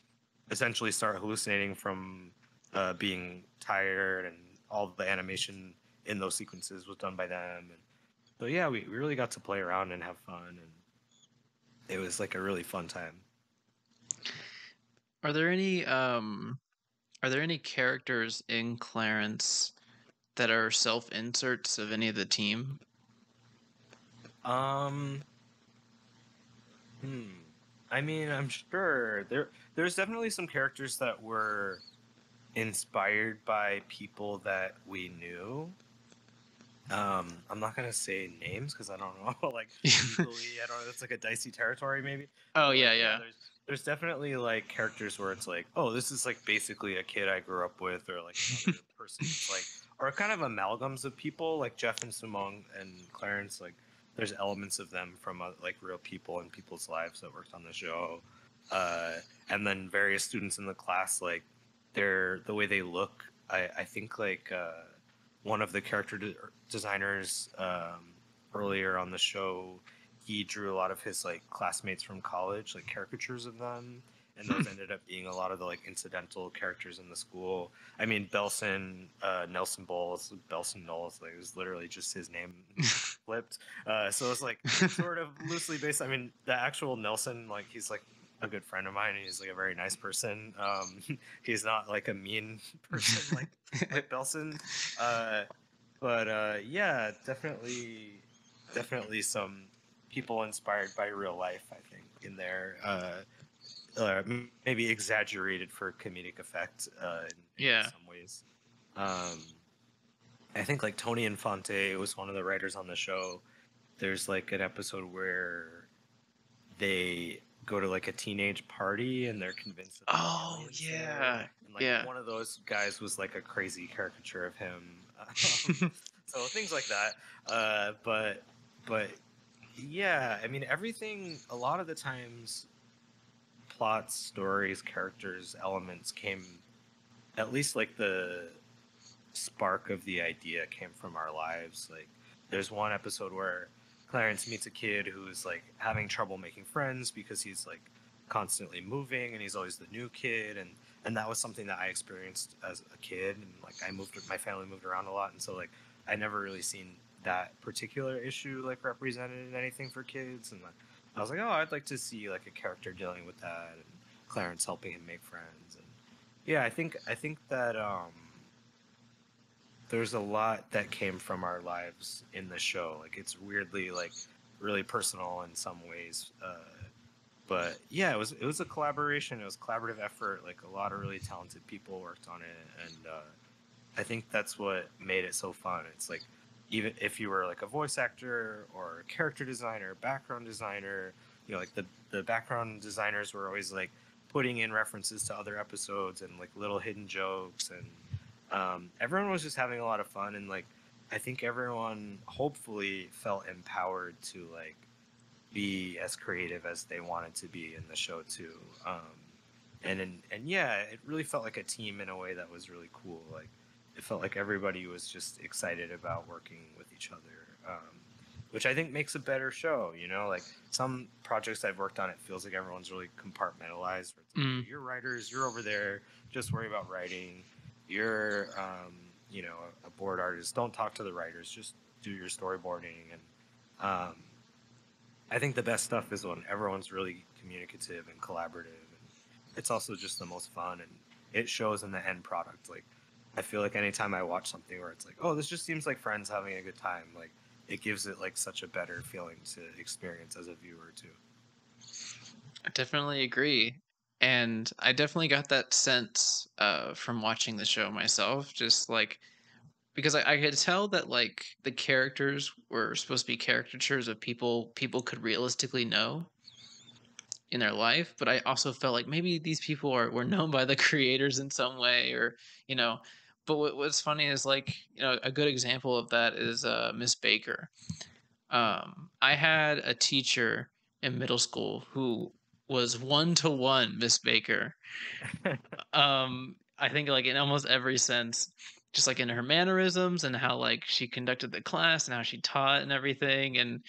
essentially start hallucinating from uh, being tired, and all the animation in those sequences was done by them. And so yeah, we, we really got to play around and have fun, and it was like a really fun time. Are there any um are there any characters in Clarence that are self inserts of any of the team? Um. Hmm. I mean, I'm sure there there's definitely some characters that were inspired by people that we knew. Um, I'm not gonna say names because I don't know. like legally, I don't. know. It's like a dicey territory, maybe. oh But, yeah, yeah. There's, there's definitely like characters where it's like, oh, this is like basically a kid I grew up with, or like another person. It's like, or kind of amalgams of people like Jeff and Sumo and Clarence. Like, there's elements of them from uh, like real people and people's lives that worked on the show. Uh, and then various students in the class, like, they're the way they look. I I think like uh, one of the character de- designers um, earlier on the show he drew a lot of his like classmates from college, like caricatures of them, and those ended up being a lot of the like incidental characters in the school. I mean, Belson, uh, Nelson Boles, Belson Noles, like it was literally just his name flipped. Uh, so it's like sort of loosely based. I mean, the actual Nelson, like he's like a good friend of mine. And he's like a very nice person. Um, he's not like a mean person like like Belson. Uh, but uh, yeah, definitely, definitely some people inspired by real life. I think in there, uh, m- maybe exaggerated for comedic effect. Uh, in, Yeah. in some ways. Um, I think like Tony Infante was one of the writers on the show. There's like an episode where they go to like a teenage party and they're convinced. That Oh yeah. And like Yeah. one of those guys was like a crazy caricature of him. Um, so things like that. Uh, but but yeah, I mean everything. A lot of the times, plots, stories, characters, elements came. At least like the spark of the idea came from our lives. Like there's one episode where Clarence meets a kid who's like having trouble making friends because he's like constantly moving and he's always the new kid and and that was something that I experienced as a kid and like I moved my family moved around a lot and so like I never really seen that particular issue like represented in anything for kids and like, I was like oh I'd like to see like a character dealing with that and Clarence helping him make friends and yeah I think I think that um there's a lot that came from our lives in the show like it's weirdly like really personal in some ways uh but yeah, it was it was a collaboration. It was collaborative effort. Like a lot of really talented people worked on it, and uh, I think that's what made it so fun. It's like even if you were like a voice actor or a character designer, background designer, you know, like the the background designers were always like putting in references to other episodes and like little hidden jokes and um, everyone was just having a lot of fun and like I think everyone hopefully felt empowered to like be as creative as they wanted to be in the show too. Um, and and and yeah, it really felt like a team in a way that was really cool. Like it felt like everybody was just excited about working with each other, um, which I think makes a better show. You know, like some projects I've worked on, it feels like everyone's really compartmentalized. Like, mm. You're writers, you're over there, just worry about writing. You're, um, you know, a, a, board artist. Don't talk to the writers. Just do your storyboarding. And um, I think the best stuff is when everyone's really communicative and collaborative. And it's also just the most fun, and it shows in the end product. Like I feel like anytime I watch something where it's like, oh, this just seems like friends having a good time, like it gives it like such a better feeling to experience as a viewer too. I definitely agree. And I definitely got that sense uh, from watching the show myself, just like because I, I could tell that like the characters were supposed to be caricatures of people people could realistically know in their life, but I also felt like maybe these people are were known by the creators in some way, or you know, but what, what's funny is like you know a good example of that is uh, Miss Baker. Um, I had a teacher in middle school who was one to one Miss Baker. um, I think like in almost every sense, just like in her mannerisms and how like she conducted the class and how she taught and everything, and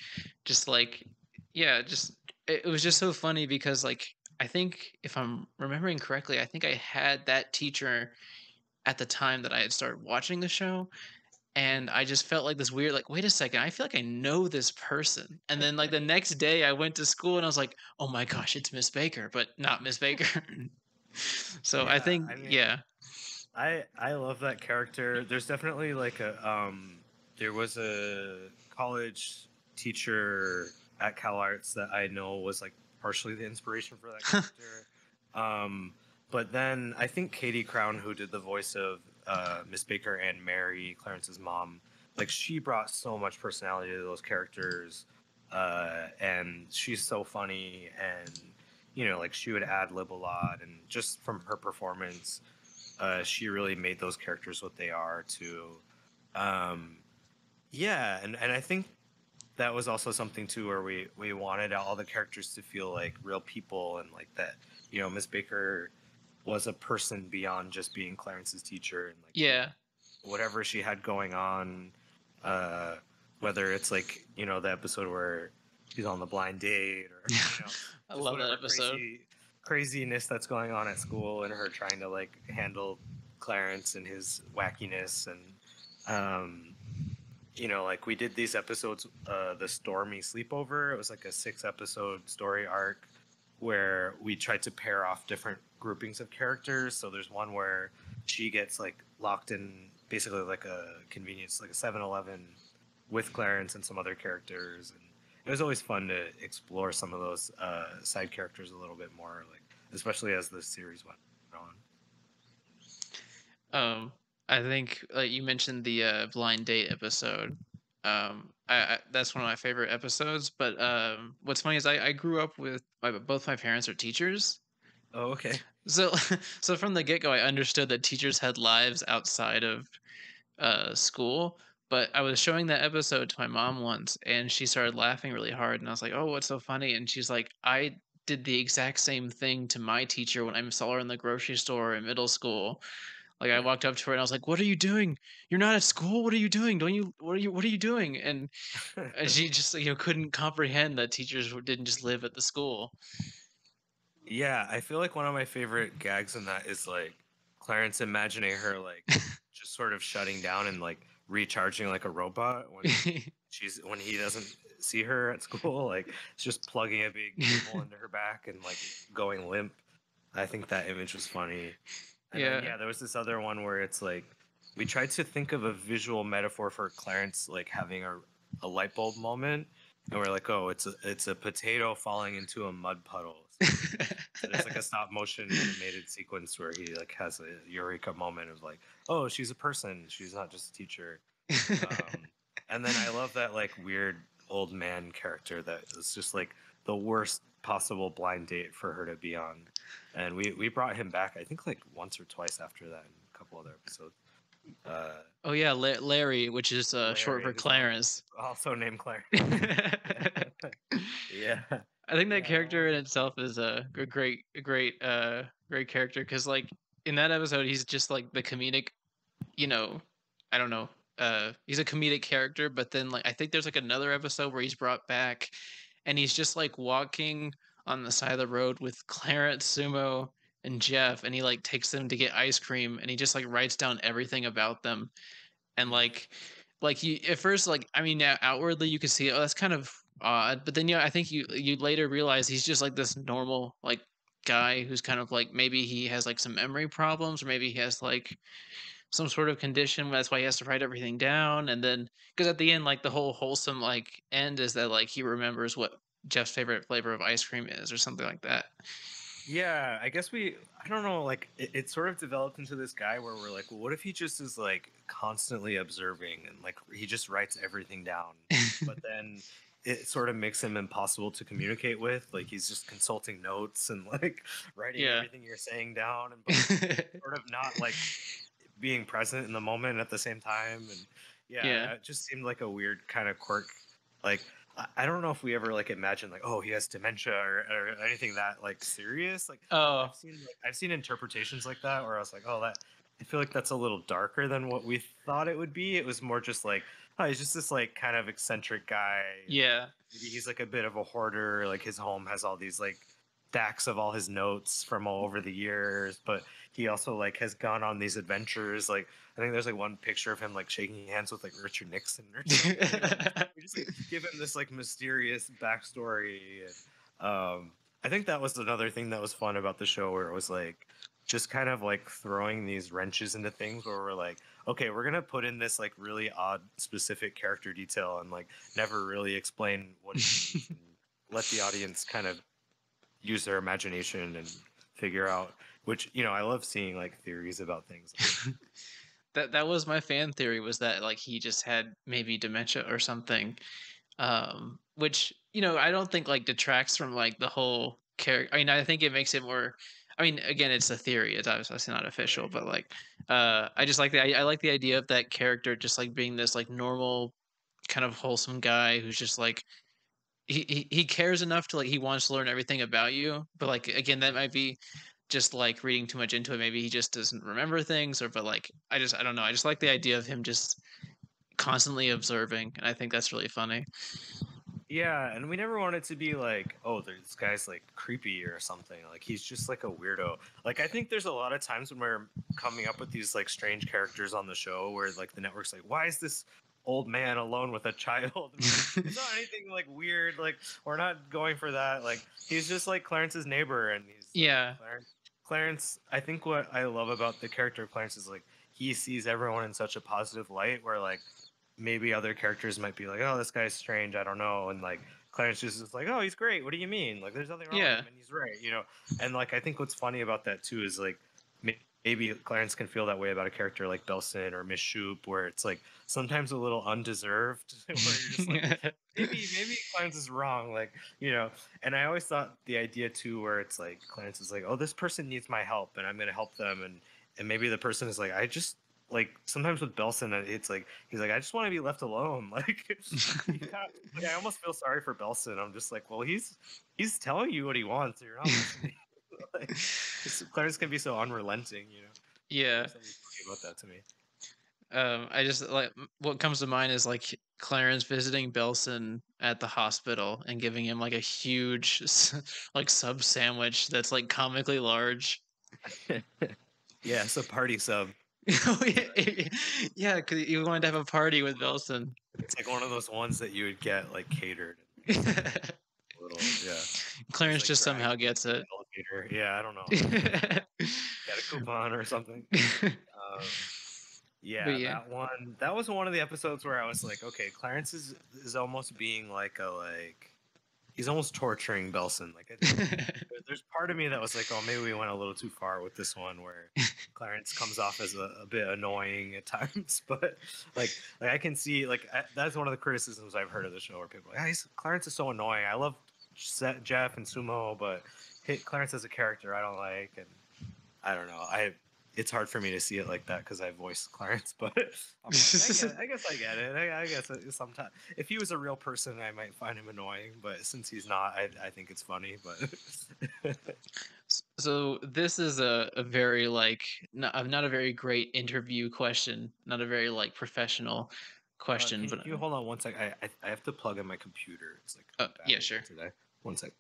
just like yeah, just it, it was just so funny because like I think if I'm remembering correctly, I think I had that teacher at the time that I had started watching the show. And I just felt like this weird, like, wait a second, I feel like I know this person. And then, like, the next day I went to school and I was like, oh my gosh, it's Miss Baker, but not Miss Baker. so yeah, I think, I mean, yeah. I I love that character. There's definitely like a um there was a college teacher at Cal Arts that I know was like partially the inspiration for that character. um but then I think Katie Crown, who did the voice of uh, Miss Baker and Mary, Clarence's mom, like she brought so much personality to those characters, uh, and she's so funny, and you know, like she would ad lib a lot, and just from her performance, uh, she really made those characters what they are too. Um, yeah, and and I think that was also something too where we we wanted all the characters to feel like real people and like that you know miss baker was a person beyond just being Clarence's teacher and like yeah. whatever she had going on uh whether it's like you know the episode where she's on the blind date or you know, I love that episode. crazy, craziness that's going on at school and her trying to like handle Clarence and his wackiness and um you know like we did these episodes uh the stormy sleepover. It was like a six episode story arc where we tried to pair off different groupings of characters. So there's one where she gets like locked in basically like a convenience, like a 7 Eleven with Clarence and some other characters. And it was always fun to explore some of those uh, side characters a little bit more, like especially as the series went on. Um, I think like you mentioned the uh, blind date episode. Um, I, I, that's one of my favorite episodes. But um, what's funny is I, I grew up with my, both my parents are teachers. Oh, okay. So, so from the get go, I understood that teachers had lives outside of uh, school. But I was showing that episode to my mom once, and she started laughing really hard. And I was like, "Oh, what's so funny?" And she's like, "I did the exact same thing to my teacher when I saw her in the grocery store in middle school." Like I walked up to her and I was like, "What are you doing? You're not at school. What are you doing? Don't you? What are you? What are you doing?" And, and she just you know couldn't comprehend that teachers didn't just live at the school. Yeah, I feel like one of my favorite gags in that is like Clarence imagining her like just sort of shutting down and like recharging like a robot when she's when he doesn't see her at school. Like it's just plugging a big cable into her back and like going limp. I think that image was funny. And yeah. Then, yeah, there was this other one where it's like we tried to think of a visual metaphor for Clarence like having a, a light bulb moment, and we're like, oh, it's a it's a potato falling into a mud puddle. So there's like a stop motion animated sequence where he like has a eureka moment of like, oh, she's a person, she's not just a teacher. Um, And then I love that like weird old man character that is just like the worst possible blind date for her to be on. And we we brought him back I think like once or twice after that in a couple other episodes. Uh, oh yeah, La- Larry, which is uh, short for Clarence. Also named Clarence. yeah. I think that yeah. character in itself is a, a great, great, uh, great character because like in that episode, he's just like the comedic, you know, I don't know, uh, he's a comedic character. But then like I think there's like another episode where he's brought back, and he's just like walking on the side of the road with Clarence Sumo and Jeff, and he like takes them to get ice cream, and he just like writes down everything about them, and like like you at first like I mean now outwardly you could see oh that's kind of odd, but then yeah I think you you later realize he's just like this normal like guy who's kind of like maybe he has like some memory problems or maybe he has like some sort of condition that's why he has to write everything down and then because at the end like the whole wholesome like end is that like he remembers what jeff's favorite flavor of ice cream is or something like that yeah i guess we i don't know like it, it sort of developed into this guy where we're like well what if he just is like constantly observing and like he just writes everything down but then it sort of makes him impossible to communicate with. Like he's just consulting notes and like writing yeah. everything you're saying down and sort of not like being present in the moment at the same time. And yeah, yeah, it just seemed like a weird kind of quirk. Like I don't know if we ever like imagine like oh he has dementia or, or anything that like serious. Like oh I've seen like, I've seen interpretations like that where I was like oh that I feel like that's a little darker than what we thought it would be. It was more just like oh, he's just this like kind of eccentric guy. Yeah. Maybe he's like a bit of a hoarder. Like his home has all these like stacks of all his notes from all over the years, but he also like has gone on these adventures. Like I think there's like one picture of him like shaking hands with like Richard Nixon or something. just like, give him this like mysterious backstory. And, um, I think that was another thing that was fun about the show, where it was like just kind of like throwing these wrenches into things where we're like, okay, we're gonna put in this like really odd specific character detail and like never really explain what let the audience kind of use their imagination and figure out which you know I love seeing like theories about things. that that was my fan theory was that like he just had maybe dementia or something, um, which you know I don't think like detracts from like the whole character. I mean I think it makes it more I mean, again, it's a theory. It's obviously not official, but like, uh, I just like the I, I like the idea of that character just like being this like normal, kind of wholesome guy who's just like he, he cares enough to like he wants to learn everything about you. But like again, that might be just like reading too much into it. Maybe he just doesn't remember things, or but like I just I don't know. I just like the idea of him just constantly observing, and I think that's really funny. Yeah, and we never wanted to be like, oh, this guy's like creepy or something. Like he's just like a weirdo. Like I think there's a lot of times when we're coming up with these like strange characters on the show where like the network's like, why is this old man alone with a child? it's not anything like weird. Like we're not going for that. Like he's just like Clarence's neighbor, and he's yeah. Like, Clarence, Clarence, I think what I love about the character of Clarence is like he sees everyone in such a positive light, where like maybe other characters might be like, oh, this guy's strange. I don't know. And like Clarence just is like, oh, he's great. What do you mean? Like, there's nothing wrong yeah. with him, and he's right. You know. And like, I think what's funny about that too is like maybe Clarence can feel that way about a character like Belson or Miss Shoop, where it's like sometimes a little undeserved. where you're just like, maybe maybe Clarence is wrong, like you know. And I always thought the idea too, where it's like Clarence is like, oh, this person needs my help, and I'm gonna help them, and and maybe the person is like, I just like sometimes with Belson, uh, it's like he's like, I just want to be left alone. Like, like, I almost feel sorry for Belson. I'm just like, well, he's he's telling you what he wants. You're not listening. like, Clarence can be so unrelenting, you know. Yeah. About that to me. Um, I just like what comes to mind is like Clarence visiting Belson at the hospital and giving him like a huge like sub sandwich that's like comically large. yeah, it's a party sub. Oh, yeah, because you wanted to have a party with Belson. It's like one of those ones that you would get like catered. little, yeah. Clarence like just somehow gets it. Elevator. Yeah, I don't know. got a coupon or something. Um, yeah, yeah, that one. That was one of the episodes where I was like, okay, Clarence is is almost being like a like he's almost torturing Belson. Like there's part of me that was like, oh, maybe we went a little too far with this one, where Clarence comes off as a, a bit annoying at times. But like, like I can see, like I, that's one of the criticisms I've heard of the show, where people are like, ah, he's, Clarence is so annoying. I love Jeff and Sumo, but Clarence as a character, I don't like, and I don't know. I it's hard for me to see it like that because I voice Clarence, but like, I, guess, I, guess, I get it. I, I guess sometimes if he was a real person, I might find him annoying, but since he's not, I, I think it's funny. But so this is a, a very like not, not a very great interview question, not a very like professional question. Uh, but you hold on one sec. I, I, I have to plug in my computer. It's like uh, yeah, sure. Today, one sec.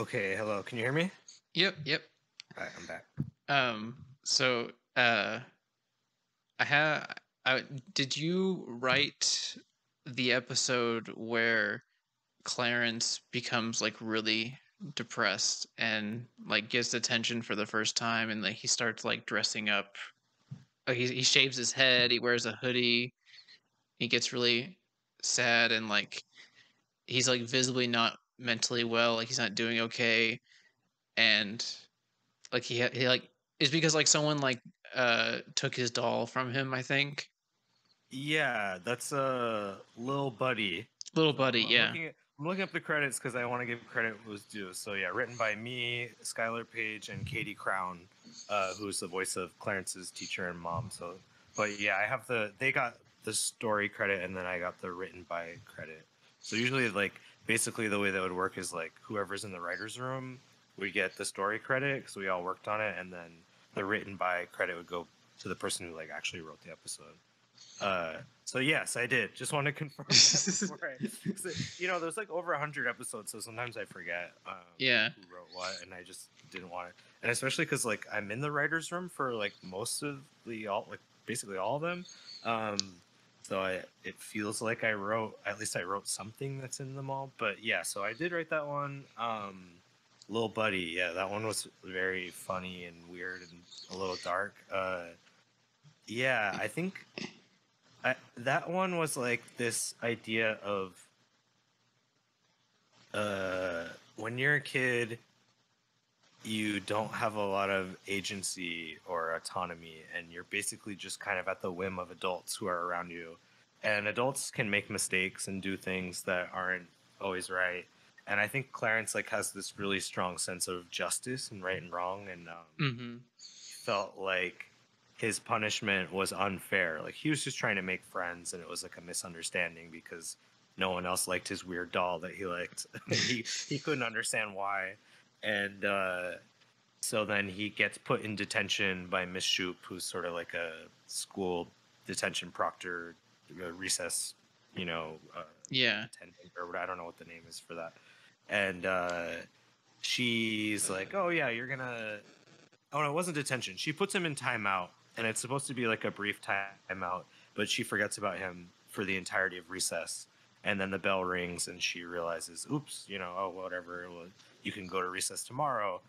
Okay, hello. Can you hear me? Yep, yep. All right, I'm back. Um, so uh, I have. I, did you write the episode where Clarence becomes like really depressed and like gets attention for the first time, and like he starts like dressing up? Like, he he shaves his head. He wears a hoodie. He gets really sad and like he's like visibly not mentally well, like he's not doing okay, and like he he like is because like someone like uh took his doll from him. I think. Yeah, that's a uh, little buddy. Little buddy, I'm yeah. Looking at, I'm looking up the credits because I want to give credit was due. So yeah, written by me, Skyler Page, and Katie Crown, uh, who's the voice of Clarence's teacher and mom. So, but yeah, I have the they got the story credit, and then I got the written by credit. So usually, like basically the way that would work is like whoever's in the writers room would get the story credit because we all worked on it and then the written by credit would go to the person who like actually wrote the episode. Uh, so yes i did. Just want to confirm I, you know there's like over 100 episodes so sometimes i forget um, yeah. who wrote what and i just didn't want it and especially because like i'm in the writers room for like most of the all like basically all of them. Um, so I, it feels like I wrote at least I wrote something that's in the mall. But yeah, so I did write that one. Um, Little Buddy, yeah, that one was very funny and weird and a little dark. Uh, yeah, I think I, that one was like this idea of uh, when you're a kid, you don't have a lot of agency or autonomy and you're basically just kind of at the whim of adults who are around you. And adults can make mistakes and do things that aren't always right. And i think clarence like has this really strong sense of justice and right and wrong and um, mm-hmm. felt like his punishment was unfair. Like he was just trying to make friends and it was like a misunderstanding because no one else liked his weird doll that he liked. He, he couldn't understand why and uh, so then he gets put in detention by Miss Shoop, who's sort of like a school detention proctor, recess, you know, uh, yeah, or I don't know what the name is for that, and uh, she's like, "Oh yeah, you're gonna." Oh no, it wasn't detention. She puts him in timeout, and it's supposed to be like a brief timeout, but she forgets about him for the entirety of recess. And then the bell rings, and she realizes, "Oops, you know, oh whatever." You can go to recess tomorrow.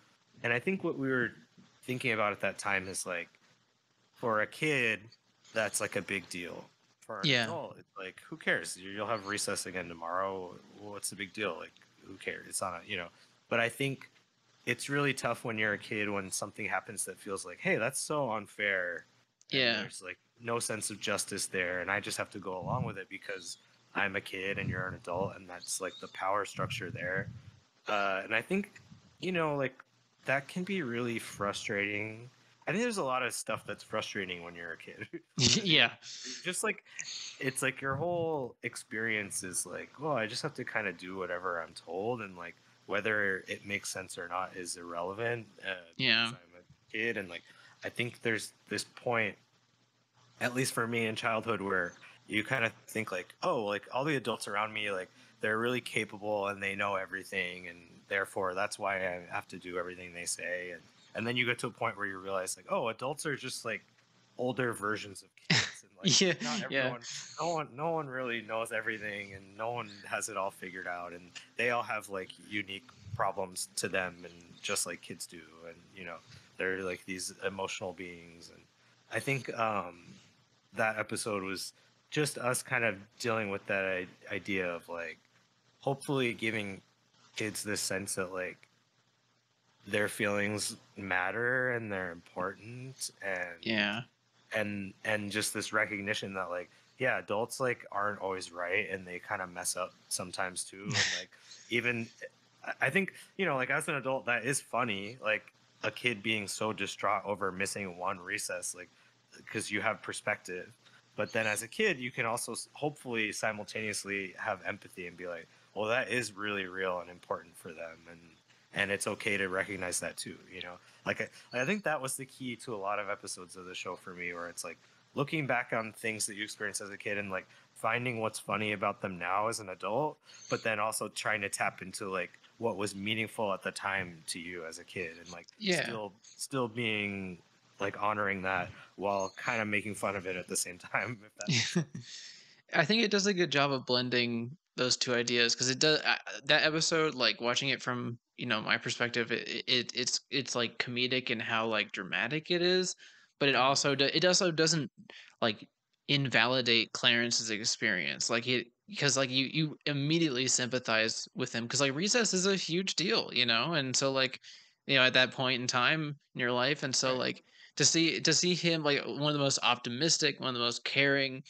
And I think what we were thinking about at that time is like, for a kid, that's like a big deal. For an yeah. adult, it's like, who cares? You'll have recess again tomorrow. What's the big deal? Like, who cares? It's not, a, you know. But I think it's really tough when you're a kid when something happens that feels like, hey, that's so unfair. Yeah. there's like no sense of justice there, and I just have to go along with it because I'm a kid and you're an adult, and that's like the power structure there. Uh, and I think, you know, like that can be really frustrating. I think there's a lot of stuff that's frustrating when you're a kid. yeah. Just like it's like your whole experience is like, well, I just have to kind of do whatever I'm told, and like whether it makes sense or not is irrelevant. Uh, yeah. I'm a kid, and like I think there's this point, at least for me in childhood, where you kind of think like, oh, like all the adults around me, like they're really capable and they know everything and therefore that's why I have to do everything they say. And and then you get to a point where you realize like oh adults are just like older versions of kids and like yeah, not yeah, no one no one really knows everything and no one has it all figured out and they all have like unique problems to them and just like kids do and you know they're like these emotional beings. And i think um that episode was just us kind of dealing with that idea of like hopefully giving kids this sense that like their feelings matter and they're important and yeah, and and just this recognition that like yeah adults like aren't always right and they kind of mess up sometimes too. And like even I- i think you know like as an adult that is funny like a kid being so distraught over missing one recess like because you have perspective. But then as a kid you can also hopefully simultaneously have empathy and be like well that is really real and important for them and and it's okay to recognize that too you know like I, I think that was the key to a lot of episodes of the show for me where it's like looking back on things that you experienced as a kid and like finding what's funny about them now as an adult but then also trying to tap into like what was meaningful at the time to you as a kid and like Yeah. still still being like honoring that while kind of making fun of it at the same time. I think it does a good job of blending those two ideas because it does uh, that episode like watching it from you know my perspective it, it it's it's like comedic and how like dramatic it is but it also do, it also doesn't like invalidate Clarence's experience like it because like you you immediately sympathize with him because like recess is a huge deal you know and so like you know at that point in time in your life and so like to see to see him like one of the most optimistic one of the most caring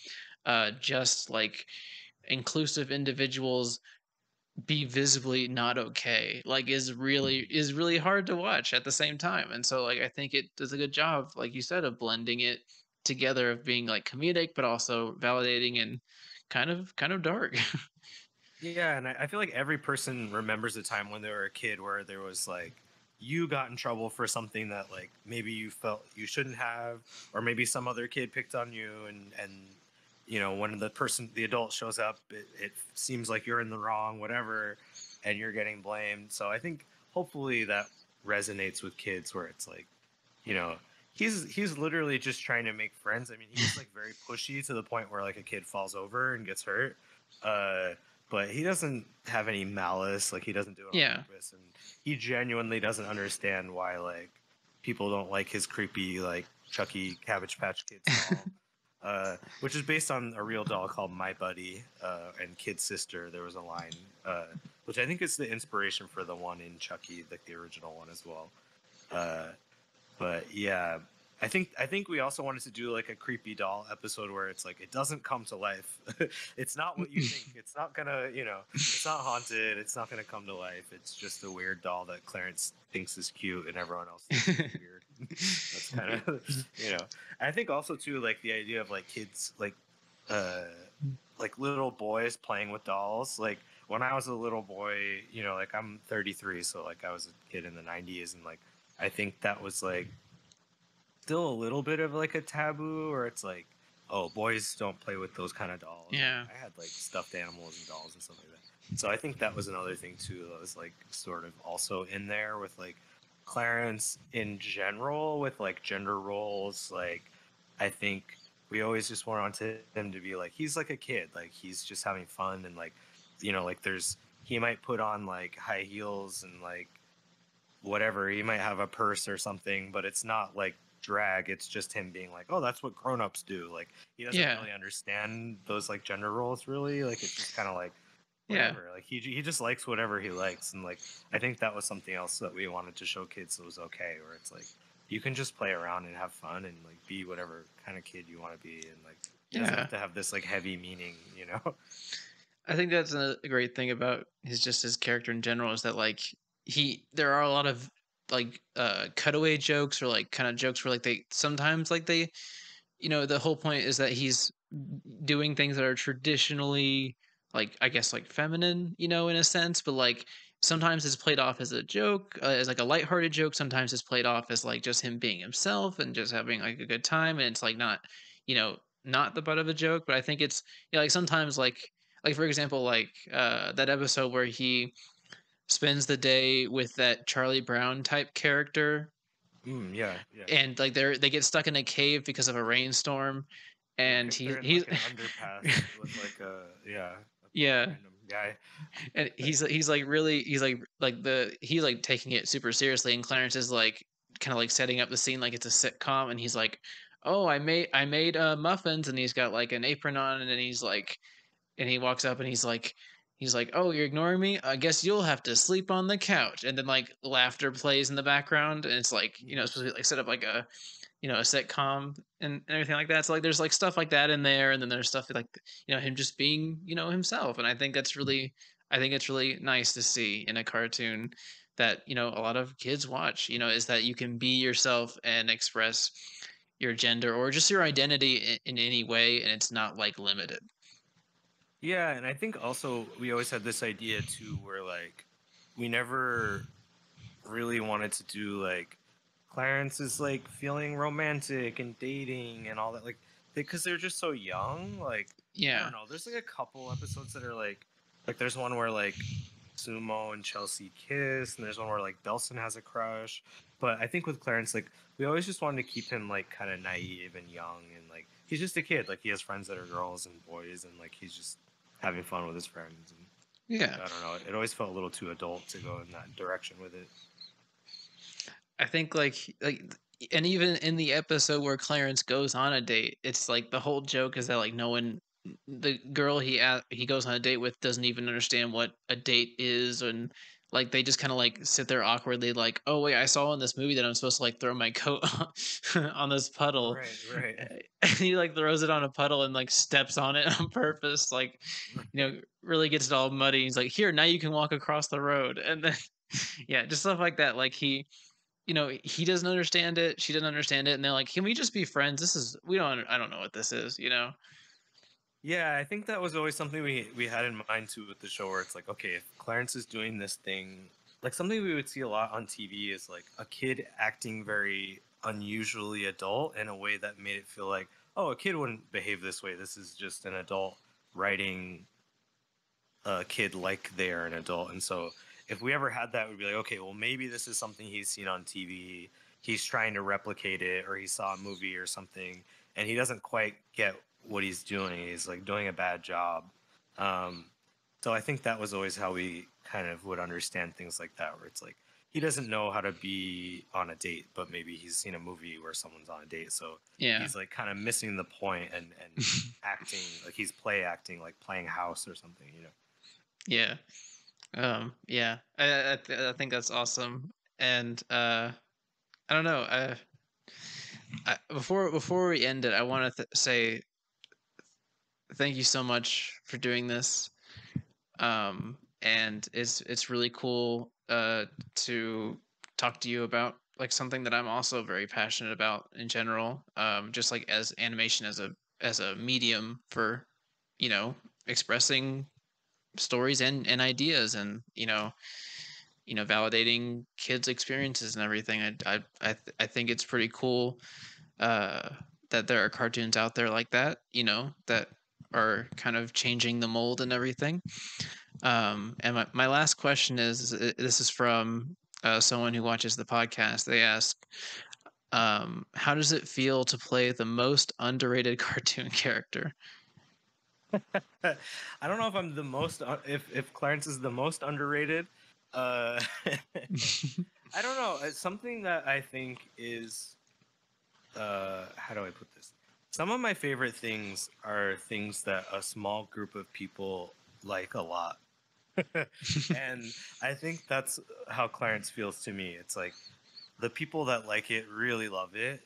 uh just like inclusive individuals be visibly not okay like is really mm-hmm. is really hard to watch at the same time. And so like i think it does a good job like you said of blending it together of being like comedic but also validating and kind of kind of dark. Yeah, and I, I feel like every person remembers a time when they were a kid where there was like you got in trouble for something that like maybe you felt you shouldn't have, or maybe some other kid picked on you, and and you know when the person the adult shows up, it, it seems like you're in the wrong, whatever, and you're getting blamed. So I think hopefully that resonates with kids where it's like, you know. He's he's literally just trying to make friends. I mean, he's like very pushy to the point where like a kid falls over and gets hurt. Uh, but he doesn't have any malice. Like he doesn't do it on Yeah. purpose, and he genuinely doesn't understand why like people don't like his creepy like Chucky Cabbage Patch Kids uh, which is based on a real doll called My Buddy uh, and Kid's Sister. There was a line, uh, which I think is the inspiration for the one in Chucky, like the original one as well. Uh, but yeah, I think I think we also wanted to do like a creepy doll episode where it's like it doesn't come to life. it's not what you think. It's not gonna, you know, it's not haunted. It's not gonna come to life. It's just a weird doll that Clarence thinks is cute and everyone else thinks is weird. That's kind of, you know. I think also too like the idea of like kids like, uh, like little boys playing with dolls. Like when I was a little boy, you know, like I'm 33, so like I was a kid in the 90s, and like I think that was like still a little bit of like a taboo, or it's like, oh, boys don't play with those kind of dolls. Yeah. I had like stuffed animals and dolls and stuff like that. So I think that was another thing too that was like sort of also in there with like Clarence in general with like gender roles. Like I think we always just wanted him to be like he's like a kid, like he's just having fun and like you know like there's he might put on like high heels and like whatever he might have a purse or something but it's not like drag it's just him being like oh that's what grown-ups do like he doesn't Yeah. really understand those like gender roles really like it's just kind of like Yeah. like he, he just likes whatever he likes and like i think that was something else that we wanted to show kids that was okay where it's like you can just play around and have fun and like be whatever kind of kid you want to be and like it doesn't Yeah. have to have this like heavy meaning you know I think that's a great thing about his just his character in general is that like he there are a lot of like uh cutaway jokes or like kind of jokes where like they sometimes like they you know the whole point is that he's doing things that are traditionally like I guess like feminine, you know, in a sense, but like sometimes it's played off as a joke, uh, as like a lighthearted joke. Sometimes it's played off as like just him being himself and just having like a good time, and it's like not, you know, not the butt of a joke. But I think it's you know, like sometimes like like for example like uh that episode where he spends the day with that Charlie Brown type character Mm, yeah, yeah. and like they're they get stuck in a cave because of a rainstorm, and If he he's like underpass with like a yeah, a yeah, guy. and he's he's like really he's like like the he's like taking it super seriously, and Clarence is like kind of like setting up the scene like it's a sitcom, and he's like, oh, I made I made uh, muffins, and he's got like an apron on, and then he's like, and he walks up and he's like. He's like, "Oh, you're ignoring me. I guess you'll have to sleep on the couch." And then like laughter plays in the background, and it's like you know, it's supposed to be like set up like a you know a sitcom and, and everything like that so like there's like stuff like that in there and then there's stuff like you know him just being you know himself and i think that's mm-hmm. really i think it's really nice to see in a cartoon that you know a lot of kids watch you know is that you can be yourself and express your gender or just your identity in, in any way and it's not like limited Yeah, and I think also we always had this idea too, where like we never really wanted to do like Clarence is like feeling romantic and dating and all that, like because they're just so young. Like yeah, I don't know. There's like a couple episodes that are like, like there's one where like Sumo and Chelsea kiss, and there's one where like Belson has a crush. But I think with Clarence, like we always just wanted to keep him like kind of naive and young, and like he's just a kid. Like he has friends that are girls and boys, and like he's just having fun with his friends. And yeah I don't know. It always felt a little too adult to go in that direction with it. I think like like and even in the episode where Clarence goes on a date, it's like the whole joke is that like no one the girl he a- he goes on a date with doesn't even understand what a date is and like they just kind of like sit there awkwardly like oh wait I saw in this movie that I'm supposed to like throw my coat on this puddle. Right, right. Eh, and he like throws it on a puddle and like steps on it on purpose like mm. you know really gets it all muddy he's like here now you can walk across the road. And then yeah just stuff like that like he you know he doesn't understand it she doesn't understand it and they're like can we just be friends? This is we don't i don't know what this is you know Yeah, I think that was always something we we had in mind too with the show, where it's like, okay, if Clarence is doing this thing, like something we would see a lot on TV is like a kid acting very unusually adult in a way that made it feel like, oh, a kid wouldn't behave this way. This is just an adult writing a kid like they're an adult, and so if we ever had that, we'd be like, okay, well, maybe this is something he's seen on TV. He's trying to replicate it, or he saw a movie or something, and he doesn't quite get what he's doing. He's like doing a bad job. Um, so I think that was always how we kind of would understand things like that, where it's like he doesn't know how to be on a date, but maybe he's seen a movie where someone's on a date, so yeah he's like kind of missing the point and and acting like he's play acting, like playing house or something, you know. yeah um yeah i I, th- I think that's awesome and uh i don't know uh I, before before we end it i want to th- say thank you so much for doing this. Um and it's it's really cool uh to talk to you about like something that i'm also very passionate about in general um just like as animation as a as a medium for you know expressing stories and and ideas and you know you know validating kids experiences and everything. I i i, th- I think it's pretty cool uh that there are cartoons out there like that you know that are kind of changing the mold and everything um and my, my last question is uh, this is from uh, someone who watches the podcast they ask um how does it feel to play the most underrated cartoon character I don't know if I'm the most uh, if if Clarence is the most underrated. Uh, I don't know. It's something that I think is uh, how do I put this? Some of my favorite things are things that a small group of people like a lot. and I think that's how Clarence feels to me. It's like the people that like it really love it.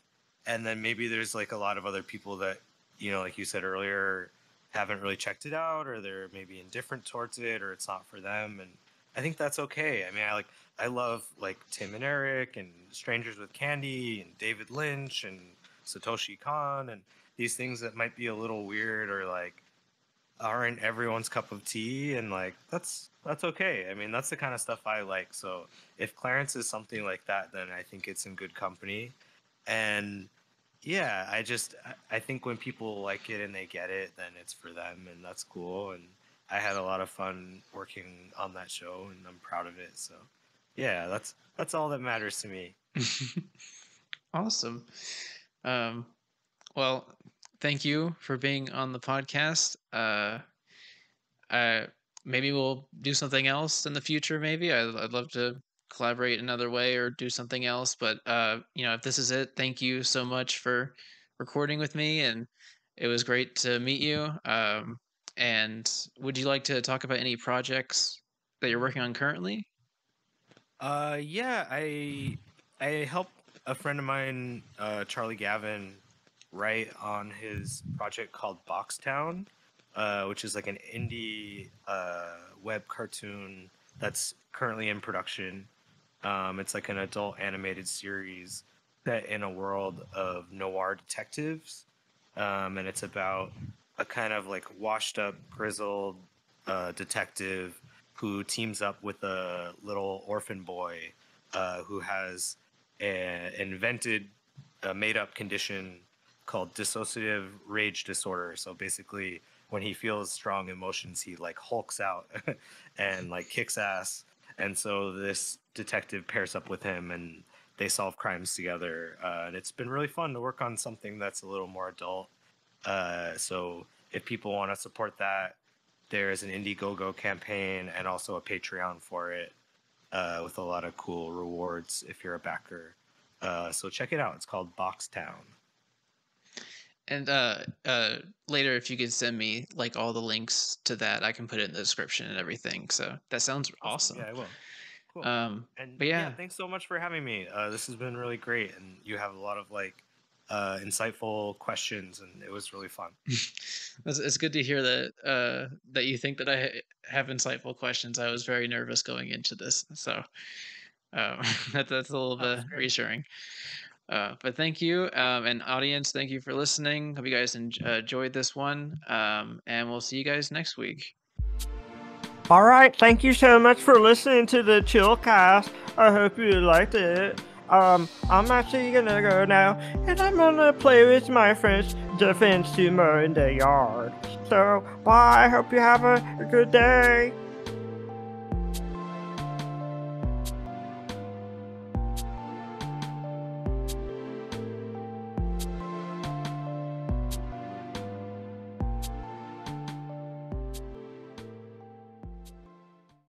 And then maybe there's like a lot of other people that, you know, like you said earlier, haven't really checked it out or they're maybe indifferent towards it or it's not for them. And I think that's okay. I mean, I like, I love like Tim and Eric and Strangers with Candy and David Lynch and Satoshi Kon and these things that might be a little weird or like aren't everyone's cup of tea and like that's that's okay. I mean, that's the kind of stuff I like. So if Clarence is something like that, then I think it's in good company. And yeah, I just I think when people like it and they get it, then it's for them and that's cool. And I had a lot of fun working on that show and I'm proud of it. So yeah, that's that's all that matters to me. Awesome. Um, well, thank you for being on the podcast. Uh, uh, maybe we'll do something else in the future. Maybe I, I'd love to collaborate another way or do something else. But uh, you know, if this is it, thank you so much for recording with me, and it was great to meet you. Um, and would you like to talk about any projects that you're working on currently? Uh, yeah, I I helped a friend of mine, uh, Charlie Gavin, write on his project called Boxtown, uh, which is like an indie uh, web cartoon that's currently in production. Um, it's like an adult animated series set in a world of noir detectives, um, and it's about a kind of like washed up, grizzled uh, detective who teams up with a little orphan boy uh, who has invented, a made up condition called dissociative rage disorder. So basically, when he feels strong emotions, he like hulks out and like kicks ass. And so this detective pairs up with him and they solve crimes together. Uh, and it's been really fun to work on something that's a little more adult. Uh, so if people want to support that, there's an Indiegogo campaign and also a Patreon for it uh, with a lot of cool rewards if you're a backer. Uh, so check it out. It's called Box Town. And uh, uh, later, if you could send me like all the links to that, I can put it in the description and everything. So that sounds awesome. Yeah, I will. Cool. Um, and but yeah. yeah. thanks so much for having me. Uh, this has been really great, and you have a lot of like uh, insightful questions, and it was really fun. it's, it's good to hear that uh, that you think that I have insightful questions. I was very nervous going into this, so uh, that, that's a little bit reassuring. Uh, but thank you, um, and audience, thank you for listening. Hope you guys en- uh, enjoyed this one, um, and we'll see you guys next week. All right, thank you so much for listening to the Chillcast. I hope you liked it. Um, I'm actually gonna go now, and I'm gonna play with my friends Jeff and Sumo in the yard. So, bye. I hope you have a good day.